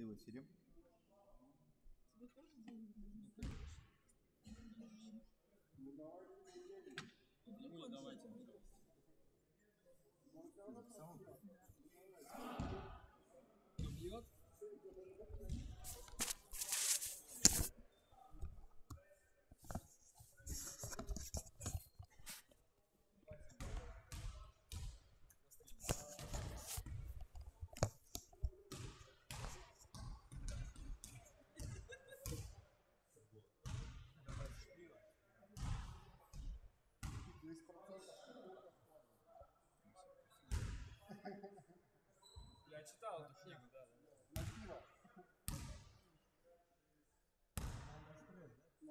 Ты в эфире. Ну, давайте.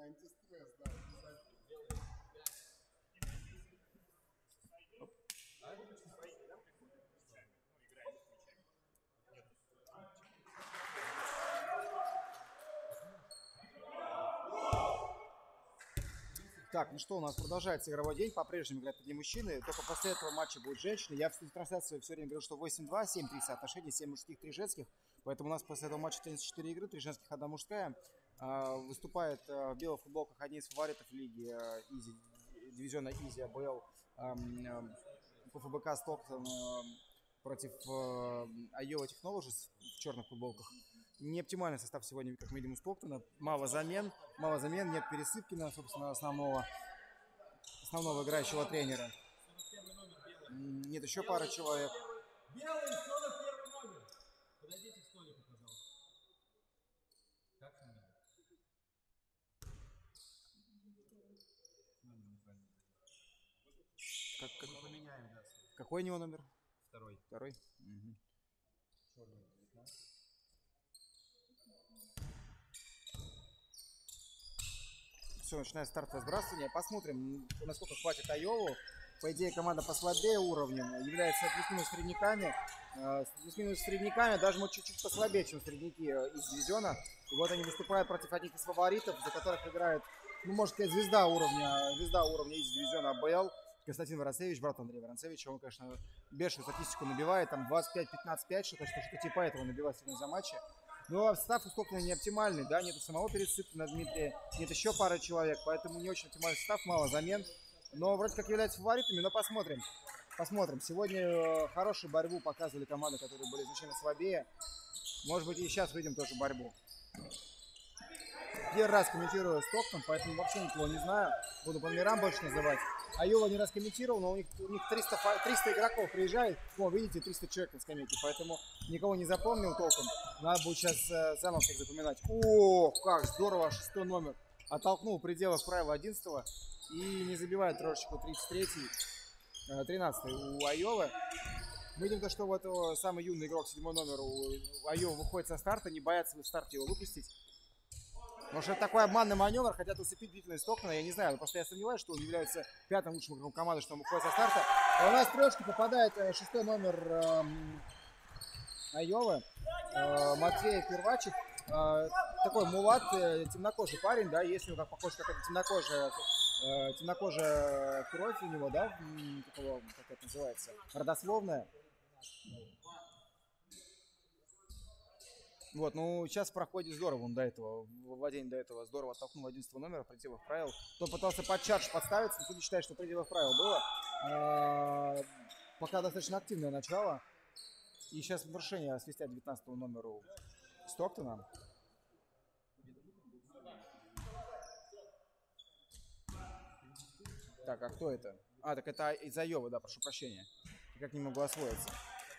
Антистресс, да. Так, ну что, у нас продолжается игровой день. По-прежнему играют одни мужчины. Только после этого матча будут женщины. Я в трансляции все время говорил, что 8-2, 7-3 соотношение, 7 мужских, 3 женских. Поэтому у нас после этого матча 34 игры, 3 женских, 1 мужская. А, Выступает а, в белых футболках одни из фаворитов лиги а, Изи, дивизиона Изи АБЛ ПФБК Стоктон против Айова Technologies в черных футболках. Не оптимальный состав сегодня, как мы видим, у Стоктона. Мало замен, мало замен, нет пересыпки на, собственно, основного, основного играющего тренера. Нет еще пары человек. Белый, 41 номер. Подойдите к столику, пожалуйста. Как фамилия? Номер неправильно. Как, как- Поменяем, да. Какой у него номер? Второй. Второй? Мгм. Черный, 19. Все, начинается старт разбрасывания. Посмотрим, насколько хватит Айову. По идее, команда послабее уровнем, является плюс-минус средняками. Э, с Плюс-минус средняками, даже может чуть-чуть послабее, чем средняки э, из дивизиона. И вот они выступают против одних из фаворитов, за которых играет, ну, можно сказать, звезда уровня, звезда уровня из дивизиона АБЛ. Константин Воронцевич, брат Андрея Воронцевича, он, конечно, бешеную статистику набивает, там 25-15-5, что-то, что-то типа этого набивает сегодня за матчи. Но состав у Стоктона не оптимальный, да, нету самого Пересыпкина Дмитрия, нет еще пары человек, поэтому не очень оптимальный состав, мало замен. Но вроде как являются фаворитами, но посмотрим. Посмотрим. Сегодня э, хорошую борьбу показывали команды, которые были значительно слабее. Может быть, и сейчас выйдем тоже борьбу. Первый раз комментирую Стоктон, поэтому вообще никого не знаю. Буду по номерам больше называть. Айова не раз комментировал, но у них, у них 300, фа- 300 игроков приезжает. О, видите, 300 человек на скамейке, поэтому никого не запомнил толком. Надо будет сейчас э, заново всех запоминать. О, как здорово, шестой номер. Оттолкнул в пределах правила 11 и не забивает трошечку 33-й, 13 у Айовы. Мы видим то, что вот э, самый юный игрок, седьмой номер у Айова выходит со старта, не боятся в старте его выпустить. Может, это такой обманный маневр, хотят усыпить длительность Стокмана, я не знаю, но просто я сомневаюсь, что он является пятым лучшим игроком команды, что он выходит со старта. А у нас трешки попадает э, шестой номер эм, Айовы, э, Матвей Первачев. Э, такой мулат, темнокожий парень, да, есть у него как похож какая-то темнокожая, темнокожая кровь у него, да, м, как, его, как это называется, родословная. Вот, ну сейчас проходит здорово он до этого, в владение до этого здорово оттолкнул 11 номера в пределах правил. Кто пытался под чардж подставиться, но судьи считают, что в пределах правил было. А, пока достаточно активное начало. И сейчас нарушение свистят 19 номеру Стоктона. Так, а кто это? А, так это из Айовы, да, прошу прощения. Как не могу освоиться.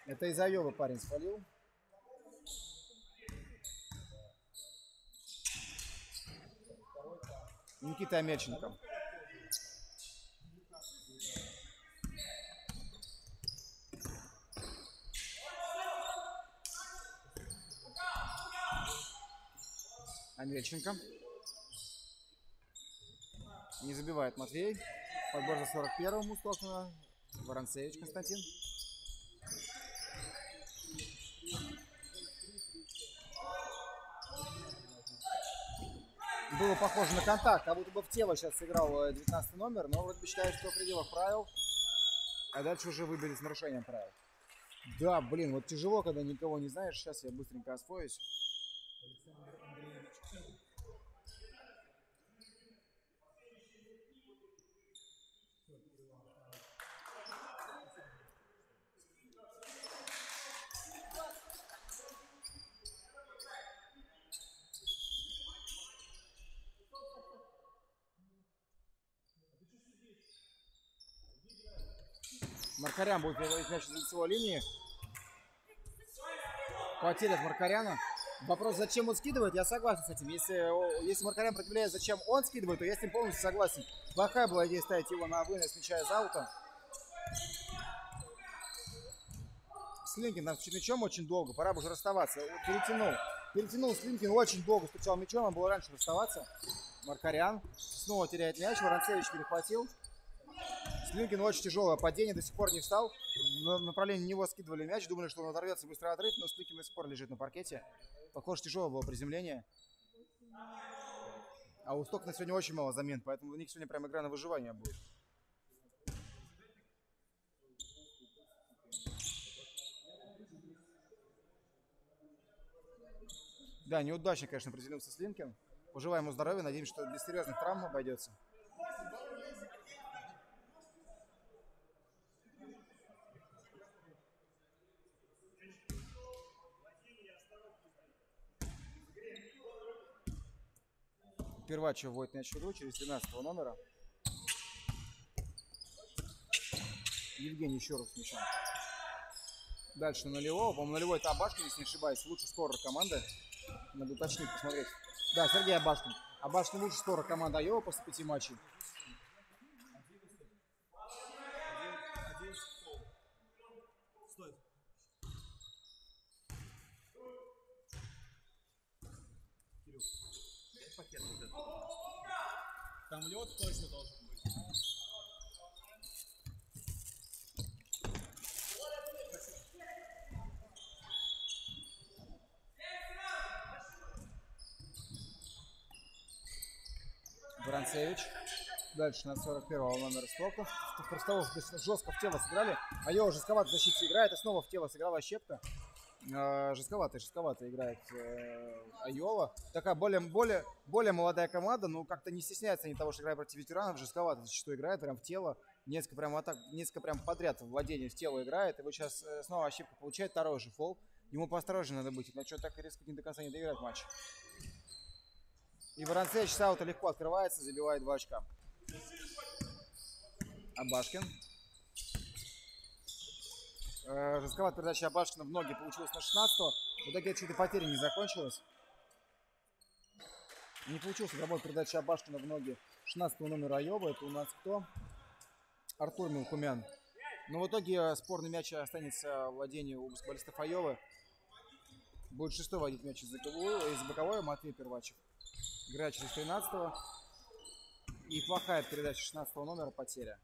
Это из Айовы парень спалил. Никита Амельченко. Амельченко. Не забивает Матвей. Подбор за 41-м у. Воронцевич Константин. Было похоже на контакт, как будто бы в тело сейчас сыграл э, 19 номер, но вроде бы считаю, что в пределах правил. А дальше уже выбили с нарушением правил. Да, блин, вот тяжело, когда никого не знаешь. Сейчас я быстренько освоюсь. Маркарян будет переводить мяч из лицевой линии. Потеря от Маркаряна. Вопрос, зачем он скидывает, я согласен с этим. Если, если Маркарян противляет, зачем он скидывает, то я с ним полностью согласен. Плохая была идея ставить его на вынос мяча из аута. Слинкин там с мячом очень долго, пора бы уже расставаться. Перетянул. Перетянул Слинкин очень долго, стучал мячом, он был раньше расставаться. Маркарян снова теряет мяч, Воронцевич перехватил. Слинкин очень тяжелое падение, до сих пор не встал. В направлении него скидывали мяч, думали, что он оторвется быстро отрыв, но Слинкин до сих пор лежит на паркете. Похоже, тяжелое было приземление. А у Стокна сегодня очень мало замен, поэтому у них сегодня прям игра на выживание будет. Да, неудачно, конечно, приземлился Слинкин. Пожелаем ему здоровья, надеемся, что без серьезных травм обойдется. Первачев вводит мяч в через 13 номера. Евгений еще раз с мячом. Дальше на нулевого. По-моему, нулевой это Абашкин, если не ошибаюсь. Лучший скорер команды. Надо уточнить, посмотреть. Да, Сергей Абашкин. Абашкин лучший скорер команды Айова после пяти матчей. Там лед точно должен быть. Воронцевич. Дальше на 41-го номер Стоков. Простовов жестко в тело сыграли. Айова жестковато в защите играет. И снова в тело сыграла Щепка. Э, жестковато, жестковато играет э, Айова. Такая более, более, более молодая команда, но как-то не стесняется они того, что играет против ветеранов. Жестковато зачастую играет, прям в тело. Несколько прям атак, несколько прям подряд владение в тело играет. И вот сейчас э, снова Ощепка получает второй же фол. Ему поосторожнее надо быть, иначе он так резко не до конца не доиграет матч. И Воронцевич с аута легко открывается, забивает 2 очка. Абашкин. Э, Жестковатая передача Абашкина в ноги получилась на 16 В итоге чуть-то потери не закончилась. Не получилось работать передача Абашкина в ноги 16 номера Айоба. Это у нас кто? Артур Милкумян. Но в итоге э, спорный мяч останется в владении у баскетболистов Айовы. Будет шестой водить мяч из боковой, из боковой Матвей Первачев. Играет через 13 -го. И плохая передача 16 номера потеря.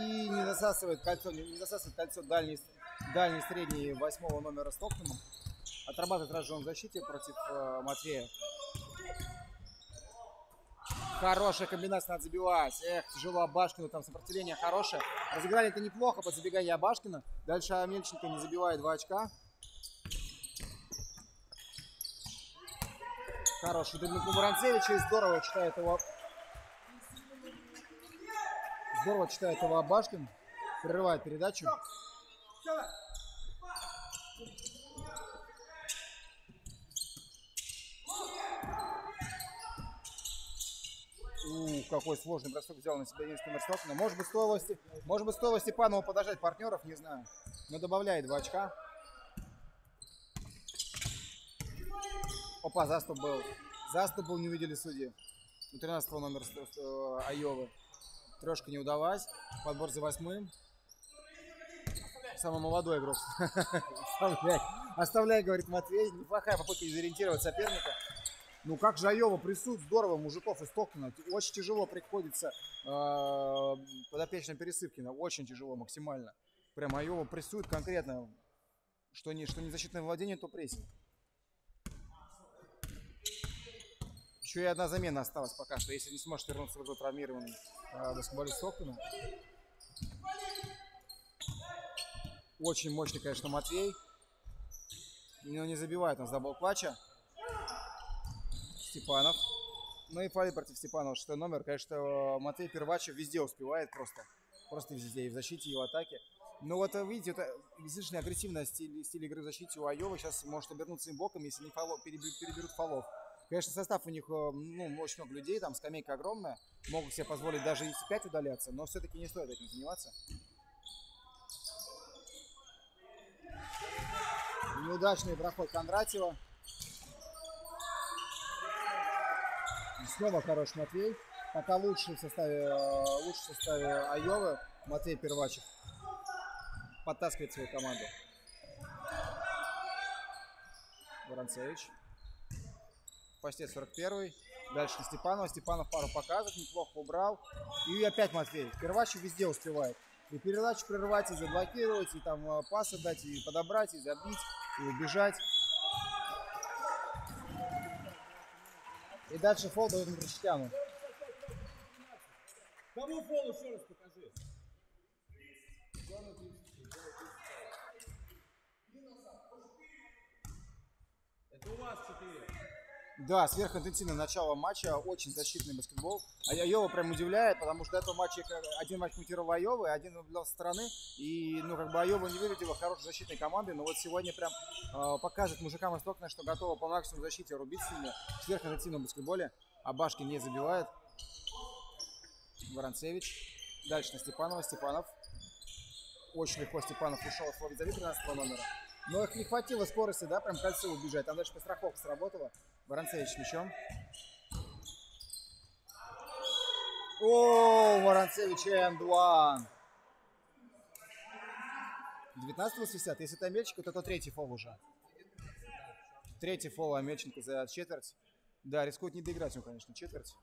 И не засасывает кольцо, не засасывает кольцо дальний, дальний средний восьмого номера Стокмана. Отрабатывает сразу же он в защите против э, Матвея. Хорошая комбинация, надо забивать. Эх, тяжело Абашкину, там сопротивление хорошее. Разыграли это неплохо под забегание Абашкина. Дальше Амельченко не забивает 2 очка. Хороший дубль Кубаранцевича и здорово читает его. Здорово читает его Абашкин. Прерывает передачу. У, какой сложный бросок взял на себя Денис Коммерстокина. Может быть, стоило, может быть, стоило Степанову подождать партнеров, не знаю. Но добавляет 2 очка. Опа, заступ был. Заступ был, не увидели судьи. У 13 номер э, Айовы. Трешка не удалась. Подбор за восьмым. Самый молодой игрок. Оставляй. Оставляй, говорит Матвей. Неплохая попытка дезориентировать соперника. Ну как же Айова прессует здорово мужиков из Токмана. Очень тяжело приходится э, подопечным Пересыпкина. Очень тяжело максимально. Прям Айова прессует конкретно. Что не, что не защитное владение, то прессинг. Еще и одна замена осталась пока что, если не сможет вернуться в игру травмированный э, баскетболист Стоктона. Очень мощный, конечно, Матвей. Но не забивает он с даблклатча. Степанов. Ну и фали против Степанова, шестой номер. Конечно, Матвей Первачев везде успевает просто. Просто везде, и в защите, и в атаке. Но вот э, видите, это излишне агрессивная стиль, стиль игры в защите у Айова сейчас может обернуться им боком, если не переберут, переберут фолов. Конечно, состав у них, э, ну, очень много людей, там скамейка огромная, могут себе позволить даже если 5 удаляться, но все-таки не стоит этим заниматься. Неудачный проход Кондратьева. Снова хороший Матвей. Пока лучший в составе, э, лучший в составе Айовы Матвей Первачев подтаскивает свою команду. Воронцевич. Почти 41 Дальше на Степанова. Степанов пару показывает, неплохо убрал. И опять Матвей. Первачев везде успевает. И передачу прервать, и заблокировать, и там э, пасы дать, и подобрать, и забить, и убежать. И дальше фол дает Кричтяну. Кому фол еще раз покажи? Это у вас 4. Да, сверхинтенсивное начало матча, очень защитный баскетбол. Айова прям удивляет, потому что до этого матча один матч комментировал Айова, один наблюдал со стороны. И, ну, как бы Айова не выглядела хорошей защитной командой, но вот сегодня прям э, показывает мужикам из Токна, что готова по максимуму защите рубить с ними в сверхинтенсивном баскетболе. А Башкин не забивает. Воронцевич. Дальше на Степанова. Степанов. Очень легко Степанов ушел от свого 13 номера. Но их не хватило скорости, да, прям кольцо убежать. Там дальше подстраховка сработала. Воронцевич мячом. О, Воронцевич энд 19 свистят. Если это Амельченко, то это третий фол уже. Третий фол Амельченко за четверть. Да, рискует не доиграть он, конечно, четверть.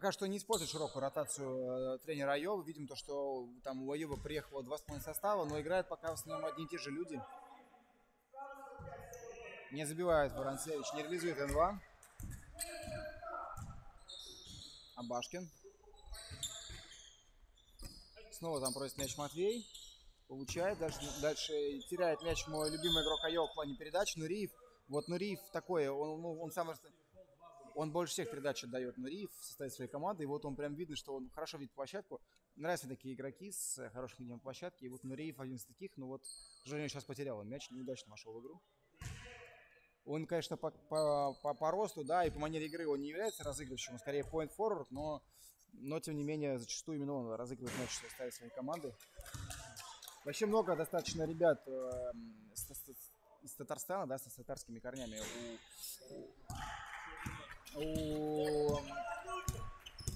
Пока что не использует широкую ротацию э, тренера Айова. Видим то, что там у Айова приехало два с половиной состава, но играют пока в основном одни и те же люди. Не забивает Воронцевич, не реализует Н2. Абашкин. Снова там просит мяч Матвей. Получает. Дальше, дальше теряет мяч мой любимый игрок Айова в плане передач. Нуриев. Вот Нуриев такой, он, ну, он сам он больше всех передач отдает Нуриев в составе своей команды. И вот он прям видно, что он хорошо видит площадку. Нравятся такие игроки с хорошим видением площадки. И вот Нуриев один из таких, но вот, к сожалению, сейчас потерял. Мяч неудачно вошел в игру. Он, конечно, по, по, по, по росту, да, и по манере игры он не является разыгрывающим, он скорее point forward, но, но тем не менее, зачастую именно он разыгрывает мяч в составе своей команды. Вообще много достаточно ребят э, из Татарстана, да, с татарскими корнями. У, у,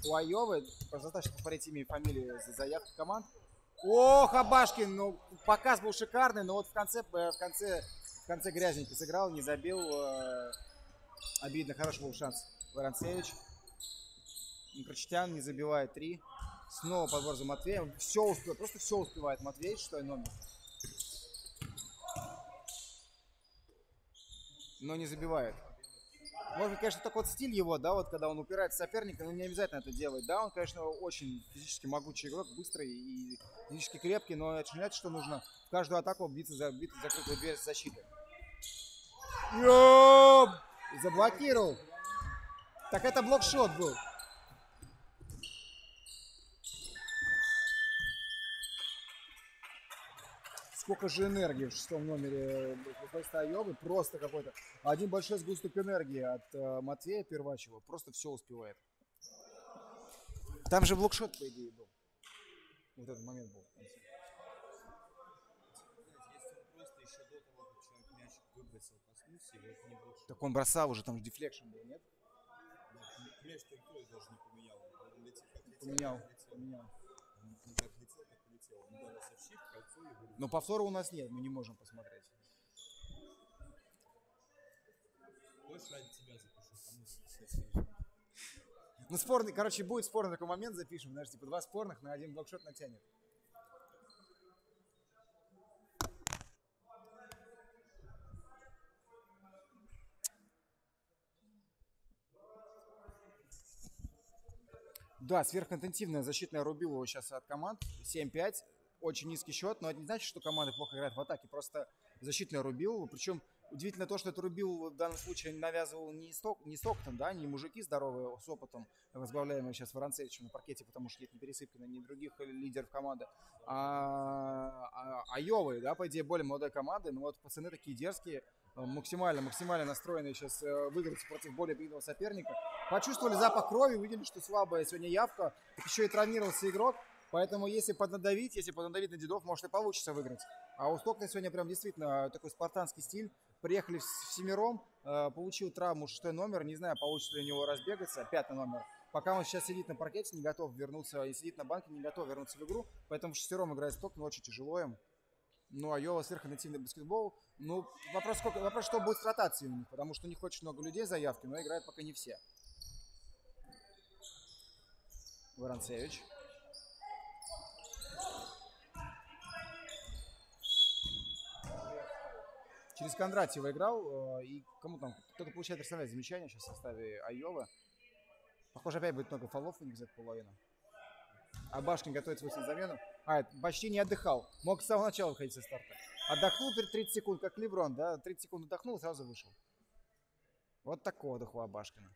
у Айовы, достаточно посмотреть имя и фамилии заявки команд. Ох, Абашкин, ну, показ был шикарный, но вот в конце, в конце в конце грязненько сыграл, не забил. Э, обидно, хороший был шанс. Воронцевич. Крочетян не забивает три. Снова подбор за Матвеем. Все успевает, просто все успевает Матвей, что номер. Но не забивает. Может быть, конечно, такой вот стиль его, да, вот когда он упирает соперника, но не обязательно это делать. Да, он, конечно, очень физически могучий игрок, быстрый и физически крепкий, но это не значит, что нужно в каждую атаку биться за, биться закрытую дверь защиты. Ёп! Заблокировал. Так это блокшот был. Сколько же энергии в шестом номере футболиста Айовы. Просто какой-то. Один большой сгусток энергии от э, Матвея Первачева. Просто все успевает. Там же block shot, по идее, был. Вот этот момент был. Так он бросал уже, там же deflection был, нет? Мяч никто даже не поменял. Поменял, поменял. Он ударился в щит, кольцо и. Но повтора у нас нет, мы не можем посмотреть. Хочешь ради тебя запишу? Кому Ну, спорный, короче, будет спорный такой момент, запишем, знаешь, типа два спорных на один блокшот натянет. Да, сверхинтенсивная защитная рубилова сейчас от команд. 7-5. Очень низкий счет, но это не значит, что команды плохо играют в атаке. Просто защитная рубилова. Причем удивительно то, что это рубил в данном случае навязывал не, Сток, не Стоктон, да, не мужики здоровые с опытом, возглавляемые сейчас Воронцевичем на паркете, потому что нет ни Пересыпкина, ни других лидеров команды, а, а, а Йовы, да, по идее, более молодой команды, но вот пацаны такие дерзкие, максимально, максимально настроенные сейчас э, выиграть против более бедного соперника. Почувствовали запах крови, увидели, что слабая сегодня явка, еще и травмировался игрок, поэтому если поднадавить, если поднадавить на дедов, может и получится выиграть. А у Стоктона сегодня прям действительно такой спартанский стиль. Приехали в семером, э, получил травму шестой номер, не знаю, получится ли у него разбегаться, пятый номер. Пока он сейчас сидит на паркете, не готов вернуться, и сидит на банке, не готов вернуться в игру, поэтому в шестером играет Стоктон, очень тяжело им. Ну, а Йова сверхинтенсивный баскетбол. Ну, вопрос, сколько, вопрос, что будет с ротацией у них, потому что у них очень много людей заявки, но играют пока не все. Воронцевич. Через Кондратьева играл, э, и кому там, кто-то получает персональное замечание сейчас в составе Айова. Похоже, опять будет много фолов у них за эту половину. А Башкин готовится выйти на замену. А, почти не отдыхал. Мог с самого начала выходить со старта. Отдохнул 30 секунд, как Леброн, да? 30 секунд отдохнул, сразу вышел. Вот такой отдых у Абашкина.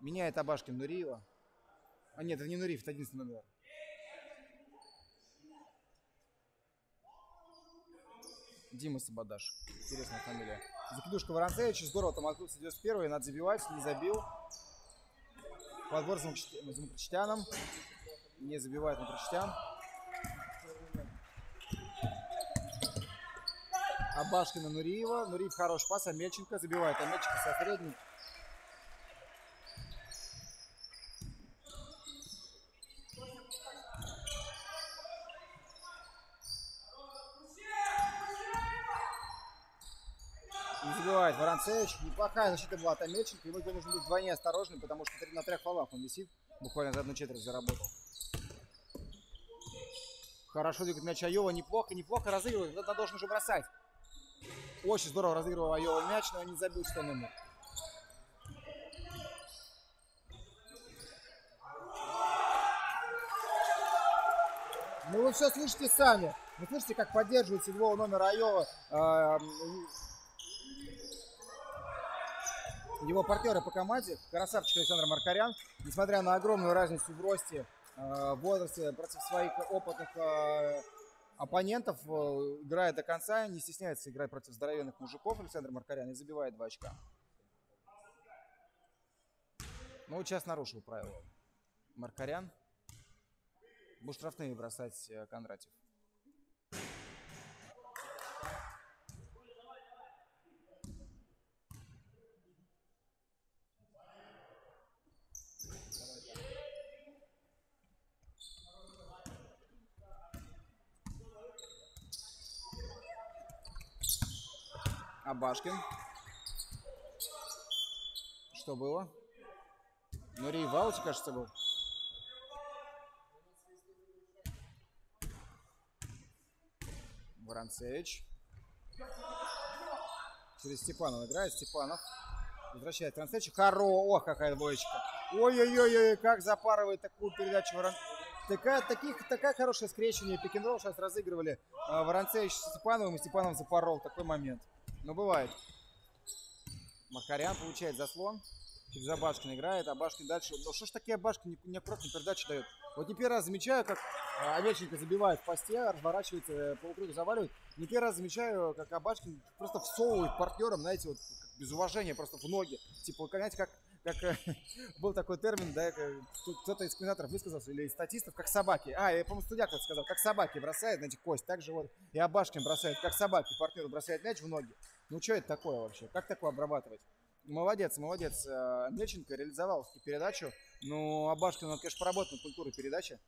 Меняет Абашкин Нуриева. А нет, это не Нуриев, это единственный номер. Дима Сабадаш. Интересная фамилия. Закидушка Воронцевича. Здорово там открылся 91 Надо забивать. Не забил. Подбор за Макричтяном. Не забивает Макричтян. Абашкина Нуриева. Нуриев хороший пас. Амельченко забивает. Амельченко со Воронцевич. Неплохая защита была от Амельченко. Ему нужно быть вдвойне осторожным, потому что на трех фолах он висит. Буквально за одну четверть заработал. Хорошо двигает мяч Айова. Неплохо, неплохо разыгрывает. Это должен уже бросать. Очень здорово разыгрывал Айова мяч, но не забил что номер. Ну вы все слышите сами. Вы слышите, как поддерживает седьмого номера Айова а, его партнеры по команде, красавчик Александр Маркарян, несмотря на огромную разницу в росте, э, в возрасте против своих опытных э, оппонентов, э, играет до конца, не стесняется играть против здоровенных мужиков Александр Маркарян и забивает два очка. Ну, сейчас нарушил правила. Маркарян. Будет штрафные бросать Кондратьев. Абашкин. Что было? Нури в ауте, кажется, был. Воронцевич. Через Степанов играет. Степанов возвращает трансляцию. Хоро! Ох, какая двоечка. Ой-ой-ой, как запарывает такую передачу Воронцевич. Такая, таких, такая хорошая скрещивание. пик сейчас разыгрывали э, Воронцевич с Степановым, и Степанов запорол. Такой момент. Но бывает. Макарян получает заслон. Через Абашкин играет, а Башкин дальше... Ну что ж такие Абашкин неаккуратно передачи дает? Вот не первый раз замечаю, как а, Овеченко забивает в посте, разворачивается, э, полукруг заваливает. Не первый раз замечаю, как Абашкин просто всовывает партнерам, знаете, вот без уважения просто в ноги. Типа, знаете, как как э, был такой термин, да, кто-то из комментаторов высказался, или из статистов, как собаки. А, я, по-моему, студия кто-то сказал, как собаки бросают, знаете, кость, так же вот и Абашкин бросает, как собаки, партнеру бросает мяч в ноги. Ну, что это такое вообще? Как такое обрабатывать? Молодец, молодец. Э, Мельченко реализовал передачу. Ну, Абашкин, он, конечно, поработал над культурой передачи.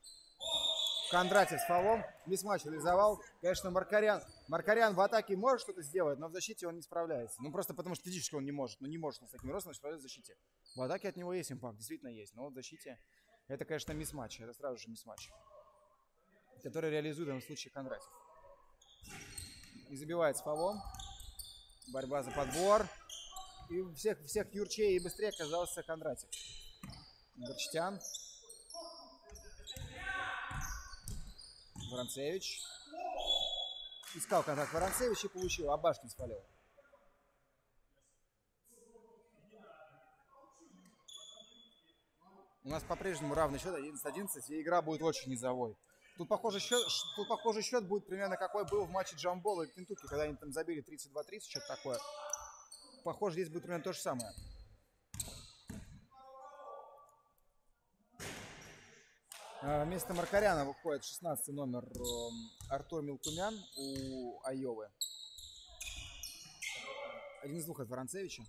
Кондратьев с фолом. Мисс-матч реализовал. Конечно, Маркарян. Маркарян в атаке может что-то сделать, но в защите он не справляется. Ну, просто потому что физически он не может. Ну, не может он с таким ростом справляться в защите. В атаке от него есть импакт, действительно есть. Но в защите это, конечно, мисс-матч. Это сразу же мисс-матч. Который реализует в данном случае Кондратьев. И забивает с фолом. Борьба за подбор. И у всех, всех юрчей и быстрее оказался Кондратьев. Горчтян. Воронцевич. Искал контакт Воронцевич и получил. Абашкин свалил. У нас по-прежнему равный счет 11-11, и игра будет очень низовой. Тут похоже, счет, тут похоже счет будет примерно какой был в матче Джамбола и Кентукки, когда они там забили 32-30, что-то такое. Похоже, здесь будет примерно то же самое. А, вместо Маркаряна выходит 16 номер эм, Артур Милкумян у Айовы. Один из двух от Воронцевича.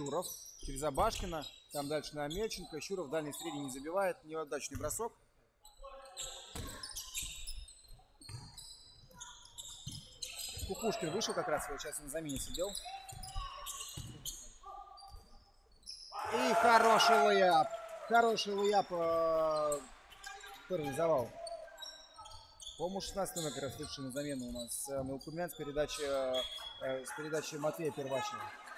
Щуров через Абашкина. Там дальше на Мельченко. Щуров дальний средний не забивает. Неудачный бросок. Кукушкин вышел как раз, вот сейчас на замене сидел. И хороший лэйап. Хороший лэйап э, реализовал. По-моему, 16 номер на замену у нас. Э, Мелкумян с передачи, э, с передачи Матвея Первачева.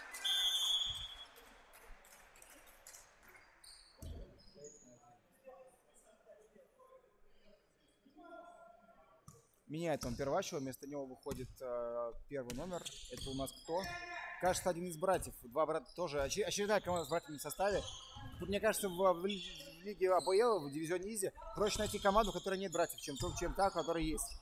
Меняет он Первачева, вместо него выходит э, первый номер. Это у нас кто? Кажется, один из братьев. Два брата тоже. Очер- очередная команда с братьями в составе. Тут, мне кажется, в, в в лиге АБЛ, в дивизионе Изи, проще найти команду, в которой нет братьев, чем, чем та, в которой есть.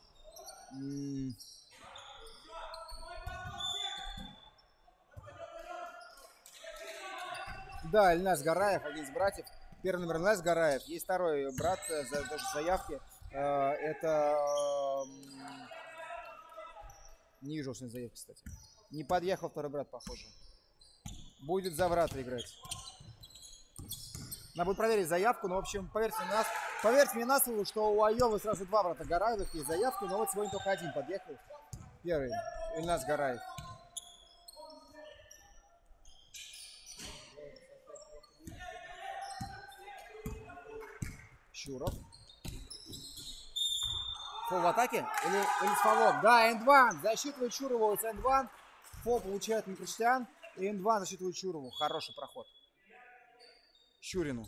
Да, Ильнас Гараев, один из братьев. Первый номер Ильнас Гараев. Есть второй брат, э, за, даже заявки. Э, Это... Не вижу устной заявки, кстати. Не подъехал второй брат, похоже. Будет за брата играть. Надо будет проверить заявку, но, в общем, поверьте мне, нас, поверьте мне на слово, что у Айовы сразу два брата Гараевых есть заявки, но вот сегодня только один подъехал. Первый, Ильнас Гараев. Щуров. Фол в атаке? Или, или с фолом? Да, эндван. Засчитывает Чурову с эндван. Фол получает Микроштян. И эндван засчитывает Чурову. Хороший проход. Щурину.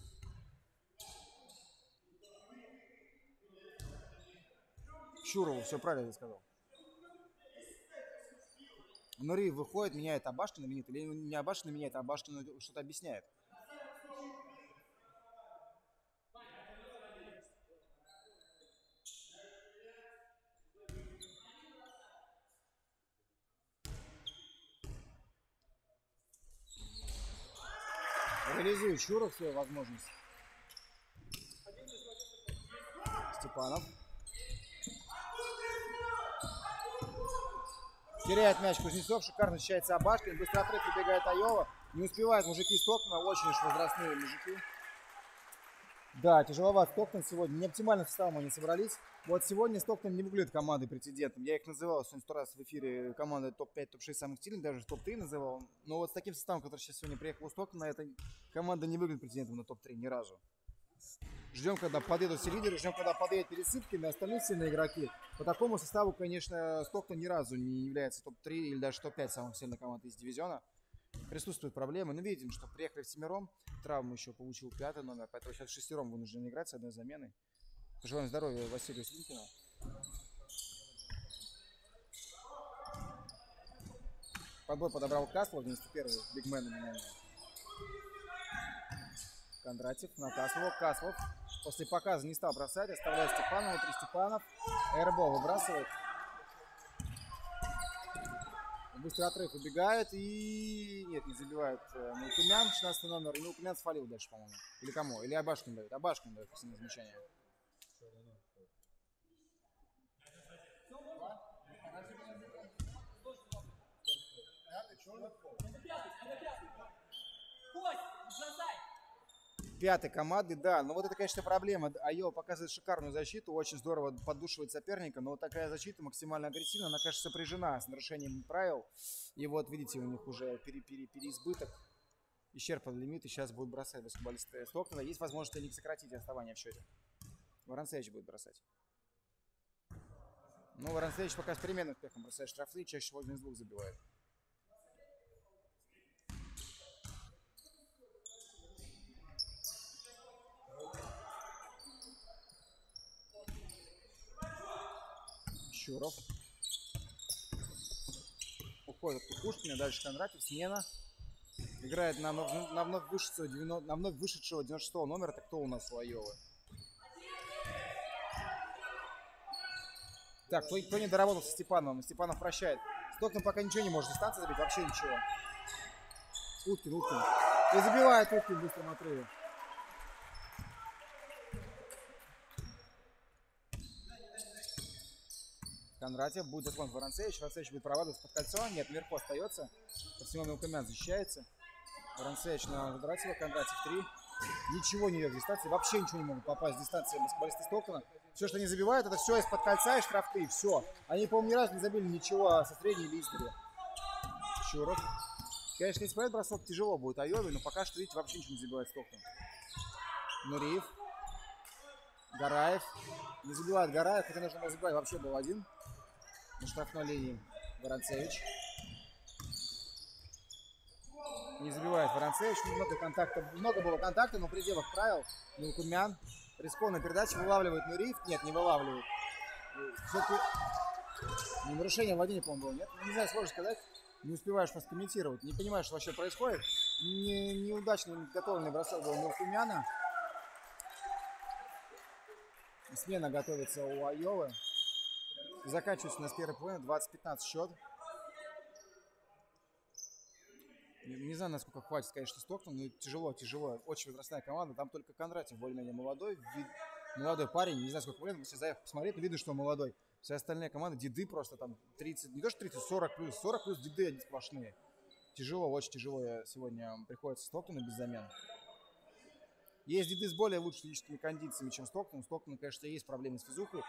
Щурову, все правильно я сказал. Нури выходит, меняет Абашкина, меняет, или не Абашкина меняет, а Абашкина что-то объясняет. Чуров свою возможность. Степанов. Теряет мяч Кузнецов, шикарно защищается Абашкин, быстро отрыв выбегает Айова. Не успевают мужики Стокмана, очень уж возрастные мужики. Да, тяжеловат Стоктон сегодня. Не оптимально составом они собрались. Вот сегодня Стоктон не выглядит командой претендентом. Я их называл сегодня сто раз в эфире команды топ-5, топ-6 самых сильных, даже топ-3 называл. Но вот с таким составом, который сейчас сегодня приехал у Стоктона, эта команда не выглядит претендентом на топ-3 ни разу. Ждем, когда подъедут все лидеры, ждем, когда подъедут пересыпки на остальные сильные игроки. По такому составу, конечно, Стоктон ни разу не является топ-3 или даже топ-5 самых сильных команд из дивизиона. Присутствуют проблемы. Но видим, что приехали в семером. Травму еще получил пятый номер, поэтому сейчас шестером вынужден играть с одной заменой. Пожелаем здоровья Василию Слинкину. Подбой подобрал Каслов, 91-й, бигмен номинальный. Кондратьев на Каслова. Каслов после показа не стал бросать, оставляет Степанова, три Степанов. Эрбол выбрасывает. Быстрый отрыв убегает и... Нет, не забивает э, Милкумян, 16 номер. И Милкумян свалил дальше, по-моему. Или кому? Или Абашкин дает. Абашкин дает последнее замечание. Пятой команды, да. Но вот это, конечно, проблема. Айова показывает шикарную защиту, очень здорово поддушивает соперника, но вот такая защита максимально агрессивная, она, конечно, сопряжена с нарушением правил. И вот, видите, у них уже пере пере переизбыток исчерпан лимит, и сейчас будут бросать баскетболисты Стоктона. Есть возможность для них сократить отставание в счете. Воронцевич будет бросать. Ну, Воронцевич пока с переменным успехом бросает штрафные, чаще всего один из двух забивает. Щуров. Уходит Кукушкина, дальше Кондратьев, смена. Играет на, на, вновь вышедшего, 90, на вновь вышедшего 96 номера. Это кто у нас у Айовы? Так, кто, кто не доработал со Степановым? Степанов прощает. Стоктон пока ничего не может. Дистанция забить, вообще ничего. Уткин, Уткин. И забивает Уткин в быстром отрыве. Кондратьев будет заслон Воронцевич. Воронцевич будет проводить под кольцо. Нет, наверху остается. Под Семен Мелкомян защищается. Воронцевич на Кондратьева. Кондратьев 3. Ничего не идет в дистанции. Вообще ничего не могут попасть в дистанции баскетболисты Стоктона. Все, что они забивают, это все из-под кольца и штрафты. Все. Они, по-моему, ни разу не забили ничего со средней или. Чуров. Конечно, если поет бросок, тяжело будет Айове, но пока что, видите, вообще ничего не забивает Стоктон. Нуриев. Гараев. Не забивает Гараев, хотя нужно забивать. Вообще был один на штрафной линии. Воронцевич. Не забивает Воронцевич. Много контакта, много было контакта, но в пределах правил. Милкумян. Рискованная передача. Вылавливает Нуриев. Нет, не вылавливает. Все-таки не нарушение владения, по-моему, было, нет? Ну, не знаю, сложно сказать. Не успеваешь просто комментировать. Не понимаешь, что вообще происходит. Не, неудачный готовленный бросок был Милкумяна. Смена готовится у Айовы. Заканчивается у нас первый половина, 20-15 счет. Не, знаю, насколько хватит, конечно, Стоктон, но тяжело, тяжело. Очень возрастная команда. Там только Кондратьев более-менее молодой. Вид... Молодой парень, не знаю, сколько лет. Если заехать посмотреть, видно, что молодой. Вся остальная команда, деды просто там 30, не то что 30, 40 плюс. 40 плюс деды они сплошные. Тяжело, очень тяжело сегодня приходится Стоктону без замен. Есть деды с более лучшими физическими кондициями, чем Стоктон. У Стоктона, конечно, есть проблемы с физухой.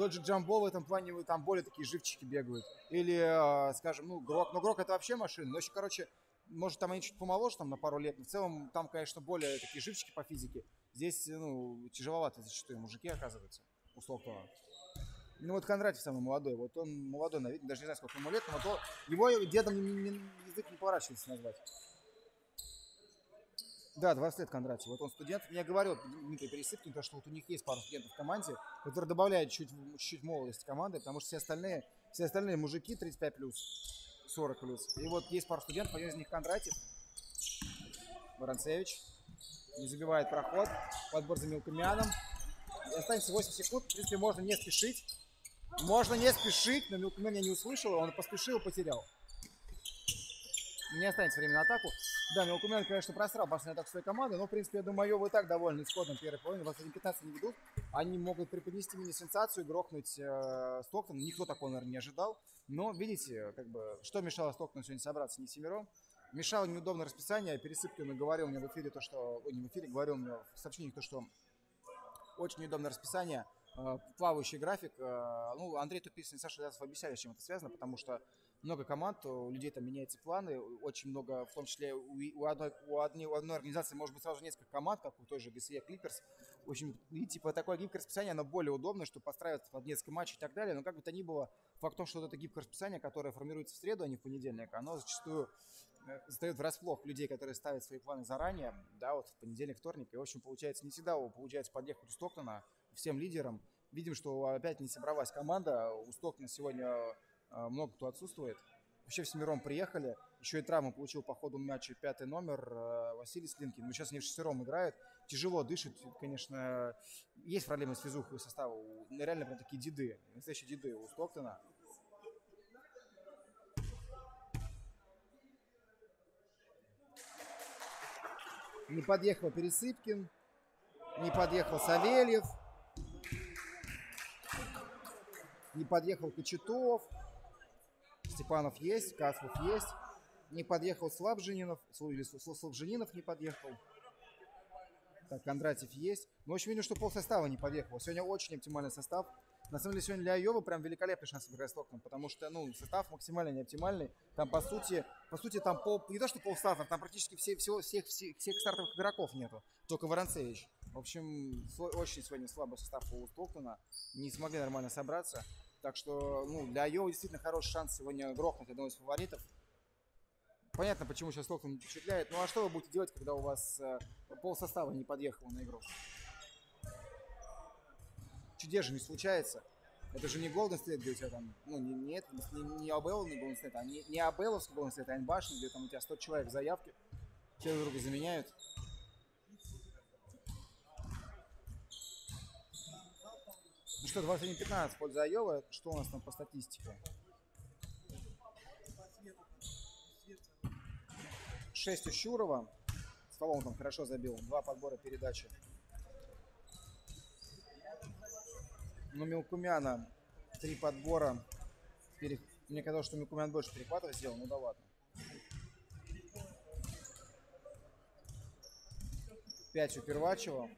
Тот же Джамбо в этом плане, там более такие живчики бегают. Или, э, скажем, ну, Грок. Но Грок это вообще машина. Но еще, короче, может, там они чуть помоложе, там, на пару лет. Но в целом, там, конечно, более такие живчики по физике. Здесь, ну, тяжеловато зачастую мужики оказываются у Слоптова. Ну вот Кондратьев самый молодой, вот он молодой, наверное, даже не знаю, сколько ему лет, но то его дедом не, не, язык не поворачивается назвать. Да, 20 лет Кондратьев. Вот он студент. Мне говорил Дмитрий Пересыпкин, то, что вот у них есть пару студентов в команде, которые добавляют чуть, чуть молодость команды, потому что все остальные, все остальные мужики 35 плюс, 40 плюс. И вот есть пару студентов, один из них Кондратьев, Воронцевич. Не забивает проход. Подбор за Мелкомяном. Останется 8 секунд. В принципе, можно не спешить. Можно не спешить, но Мелкомен я не услышал, он поспешил и потерял. Не останется времени на атаку. Да, Мелкумен, конечно, просрал башню атаку своей команды, но, в принципе, я думаю, Айова и так довольны исходом первой половины. 21-15 не ведут. Они могут преподнести мини-сенсацию, грохнуть э, Стоктон. Никто такого, наверное, не ожидал. Но, видите, как бы, что мешало Стоктону сегодня собраться не семером? Мешало неудобное расписание. Пересыпкин говорил мне в эфире то, что... Ой, не в эфире, говорил мне в сообщении то, что очень неудобное расписание э, плавающий график. Э, ну, Андрей Тупицын и Саша Рязов объясняли, с чем это связано, потому что много команд, у людей там меняются планы, очень много, в том числе у, у, одной, у, одной, у одной организации может быть сразу несколько команд, как у той же GCE Clippers. В общем, и типа такое гибкое расписание, оно более удобно, чтобы подстраиваться под несколько матчей и так далее. Но как бы то ни было, факт в том, что вот это гибкое расписание, которое формируется в среду, а не в понедельник, оно зачастую э, застает врасплох людей, которые ставят свои планы заранее, да, вот в понедельник, вторник. И, в общем, получается, не всегда получается подъехать у Стоктона всем лидерам. Видим, что опять не собралась команда. У Стоктона сегодня много кто отсутствует. Вообще всемиром приехали. Еще и травму получил по ходу матча пятый номер а, Василий Слинкин. Ну, сейчас они в шестером играют. Тяжело дышит, конечно. Есть проблемы с физухой состава. Реально прям такие деды. Настоящие деды у Стоктона. Не подъехал Пересыпкин. Не подъехал Савельев. Не подъехал Кочетов. Степанов есть, Каслов есть. Не подъехал Слабженинов, или Слабженинов не подъехал. Так, Кондратьев есть. Ну, очень видно, что пол состава не подъехал. Сегодня очень оптимальный состав. На самом деле, сегодня для Айова прям великолепный шанс играть с Токтоном, потому что, ну, состав максимально не оптимальный. Там, по сути, по сути, там пол, не то, что пол стартов, там практически все, всего, всех, всех, всех стартовых игроков нету. Только Воронцевич. В общем, очень сегодня слабый состав у Токтона. Не смогли нормально собраться. Так что, ну, для Айова действительно хороший шанс сегодня грохнуть одного из фаворитов. Понятно, почему сейчас Токтон впечатляет. Ну а что вы будете делать, когда у вас э, пол состава не подъехал на игру? Чудес же не случается. Это же не Golden State, где у тебя там, ну, не, не, это, не, не Абелловский Golden State, а не, не Абелловский Golden State, а Айнбашный, где там у тебя 100 человек в заявке, все друг друга заменяют. Ну что, 21-15 в пользу Айова. Что у нас там по статистике? 6 у Щурова. Столом там хорошо забил. Два подбора передачи. Ну, Милкумяна три подбора. Перех- Мне казалось, что Милкумян больше перехватов сделал, ну да ладно. Пять у Первачева.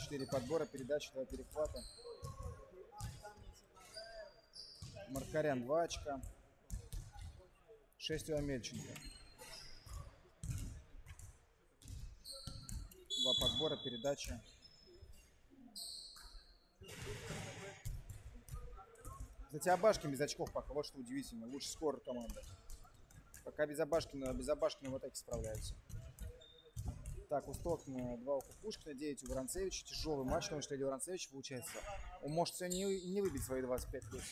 Четыре подбора, передачи, два перехвата. Маркарян 2 очка. 6 у Амельченко. Два подбора, передача. Кстати, Абашкин без очков пока, вот что удивительно. Лучший скорер команды. Пока без Абашкина, без Абашкина в атаке справляется. Так, у Стокна 2 у Кукушкина, 9 у Воронцевича. Тяжелый матч, потому что Илья Воронцевич получается. Он может сегодня не, не выбить свои 25 плюс.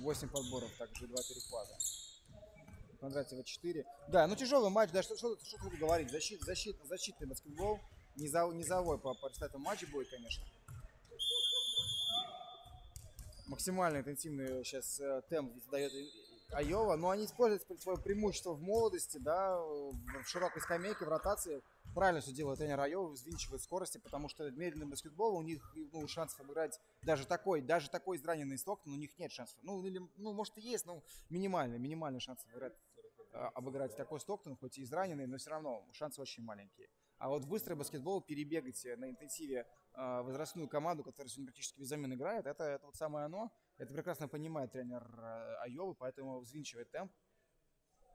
8 подборов, также 2 перехвата. Кондратьева 4. Да, ну тяжелый матч, да, что, что, что тут говорить. Защит, защит, защитный баскетбол. Низов, низовой по, по результатам матча будет, конечно. Максимально интенсивный сейчас э, темп задает Айова, но они используют свое преимущество в молодости, да, в широкой скамейке, в ротации. Правильно все делает тренер Айова, взвинчивает скорости, потому что медленный баскетбол, у них ну, шансов обыграть даже такой, даже такой израненный Стоктон, у них нет шансов. Ну, или, ну, может и есть, но минимальный, минимальный шанс обыграть, э, обыграть такой Стоктон, хоть и израненный, но все равно шансы очень маленькие. А вот быстрый баскетбол, перебегать на интенсиве э, возрастную команду, которая сегодня практически без замен играет, это, это вот самое оно. Это прекрасно понимает тренер э, Айовы, поэтому взвинчивает темп.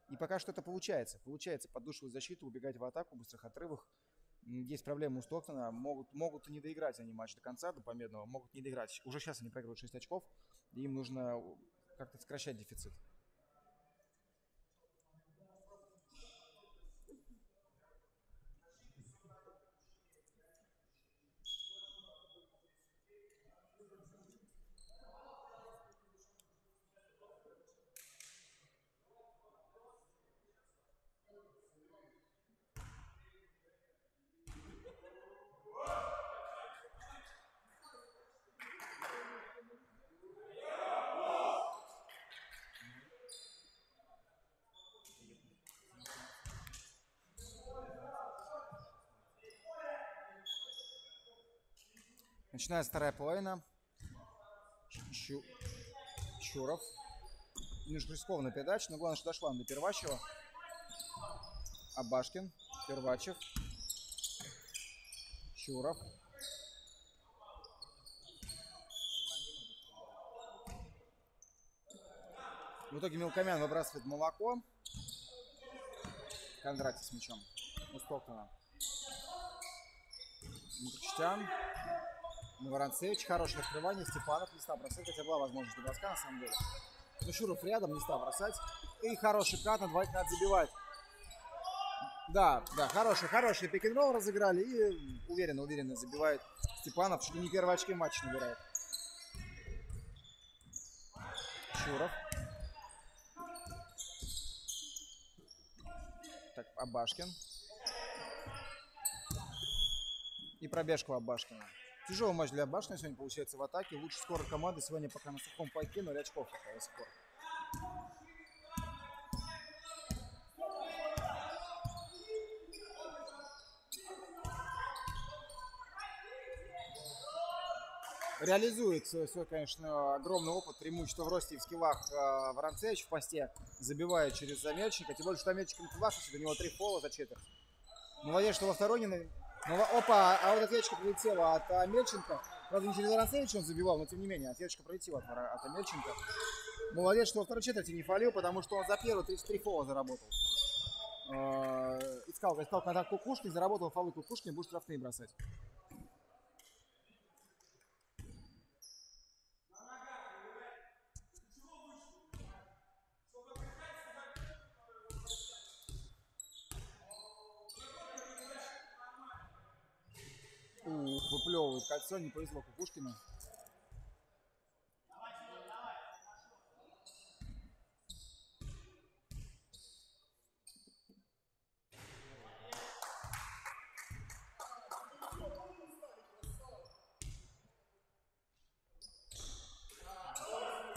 И пока что это получается. Получается поддушивать защиту, убегать в атаку быстрых отрывах. Есть проблемы у Стоктона. Могут, могут не доиграть они матч до конца, до победного. Могут не доиграть. Уже сейчас они проигрывают 6 очков. Им нужно как-то сокращать дефицит. Начинается вторая половина. Щу- Чуров. Немножко рискованная передача, но главное, что дошла она до Первачева. Абашкин, Первачев. Чуров. В итоге Мелкомян выбрасывает молоко. Кондратий с мячом. У Стоктона. Мукачтян. Воронцевич, хорошее открывание, Степанов не стал бросать, хотя была возможность для броска на самом деле. Но Шуров рядом не стал бросать. И хороший кат, на двоих надо забивать. Да, да, хороший, хороший пик н разыграли и уверенно, уверенно забивает Степанов. Ли не первые очки матча набирает. Шуров. Так, Абашкин. И пробежка у Абашкина. Тяжелый матч для Абашкина сегодня получается в атаке. Лучше скоро команды сегодня пока на сухом пайке 0 очков пока пор. реализует свой, свой, конечно, огромный опыт, преимущество в росте и в скиллах э, Воронцевич в посте, забивает через замельчика, тем более, что замельчик не классный, у него три фола за четверть. Молодец, что во второй не... Ну, опа, а вот ответочка прилетела от Амельченко. Правда, не через Воронцевича он забивал, но тем не менее, ответочка прилетела от, от Амельченко. Молодец, что во второй четверти не фалил, потому что он за первую 33 фола заработал. Э, Искал, искал контакт Кукушкин, заработал фолы Кукушкин, будет штрафные бросать. Ух, выплевывает кольцо, не повезло Кукушкину.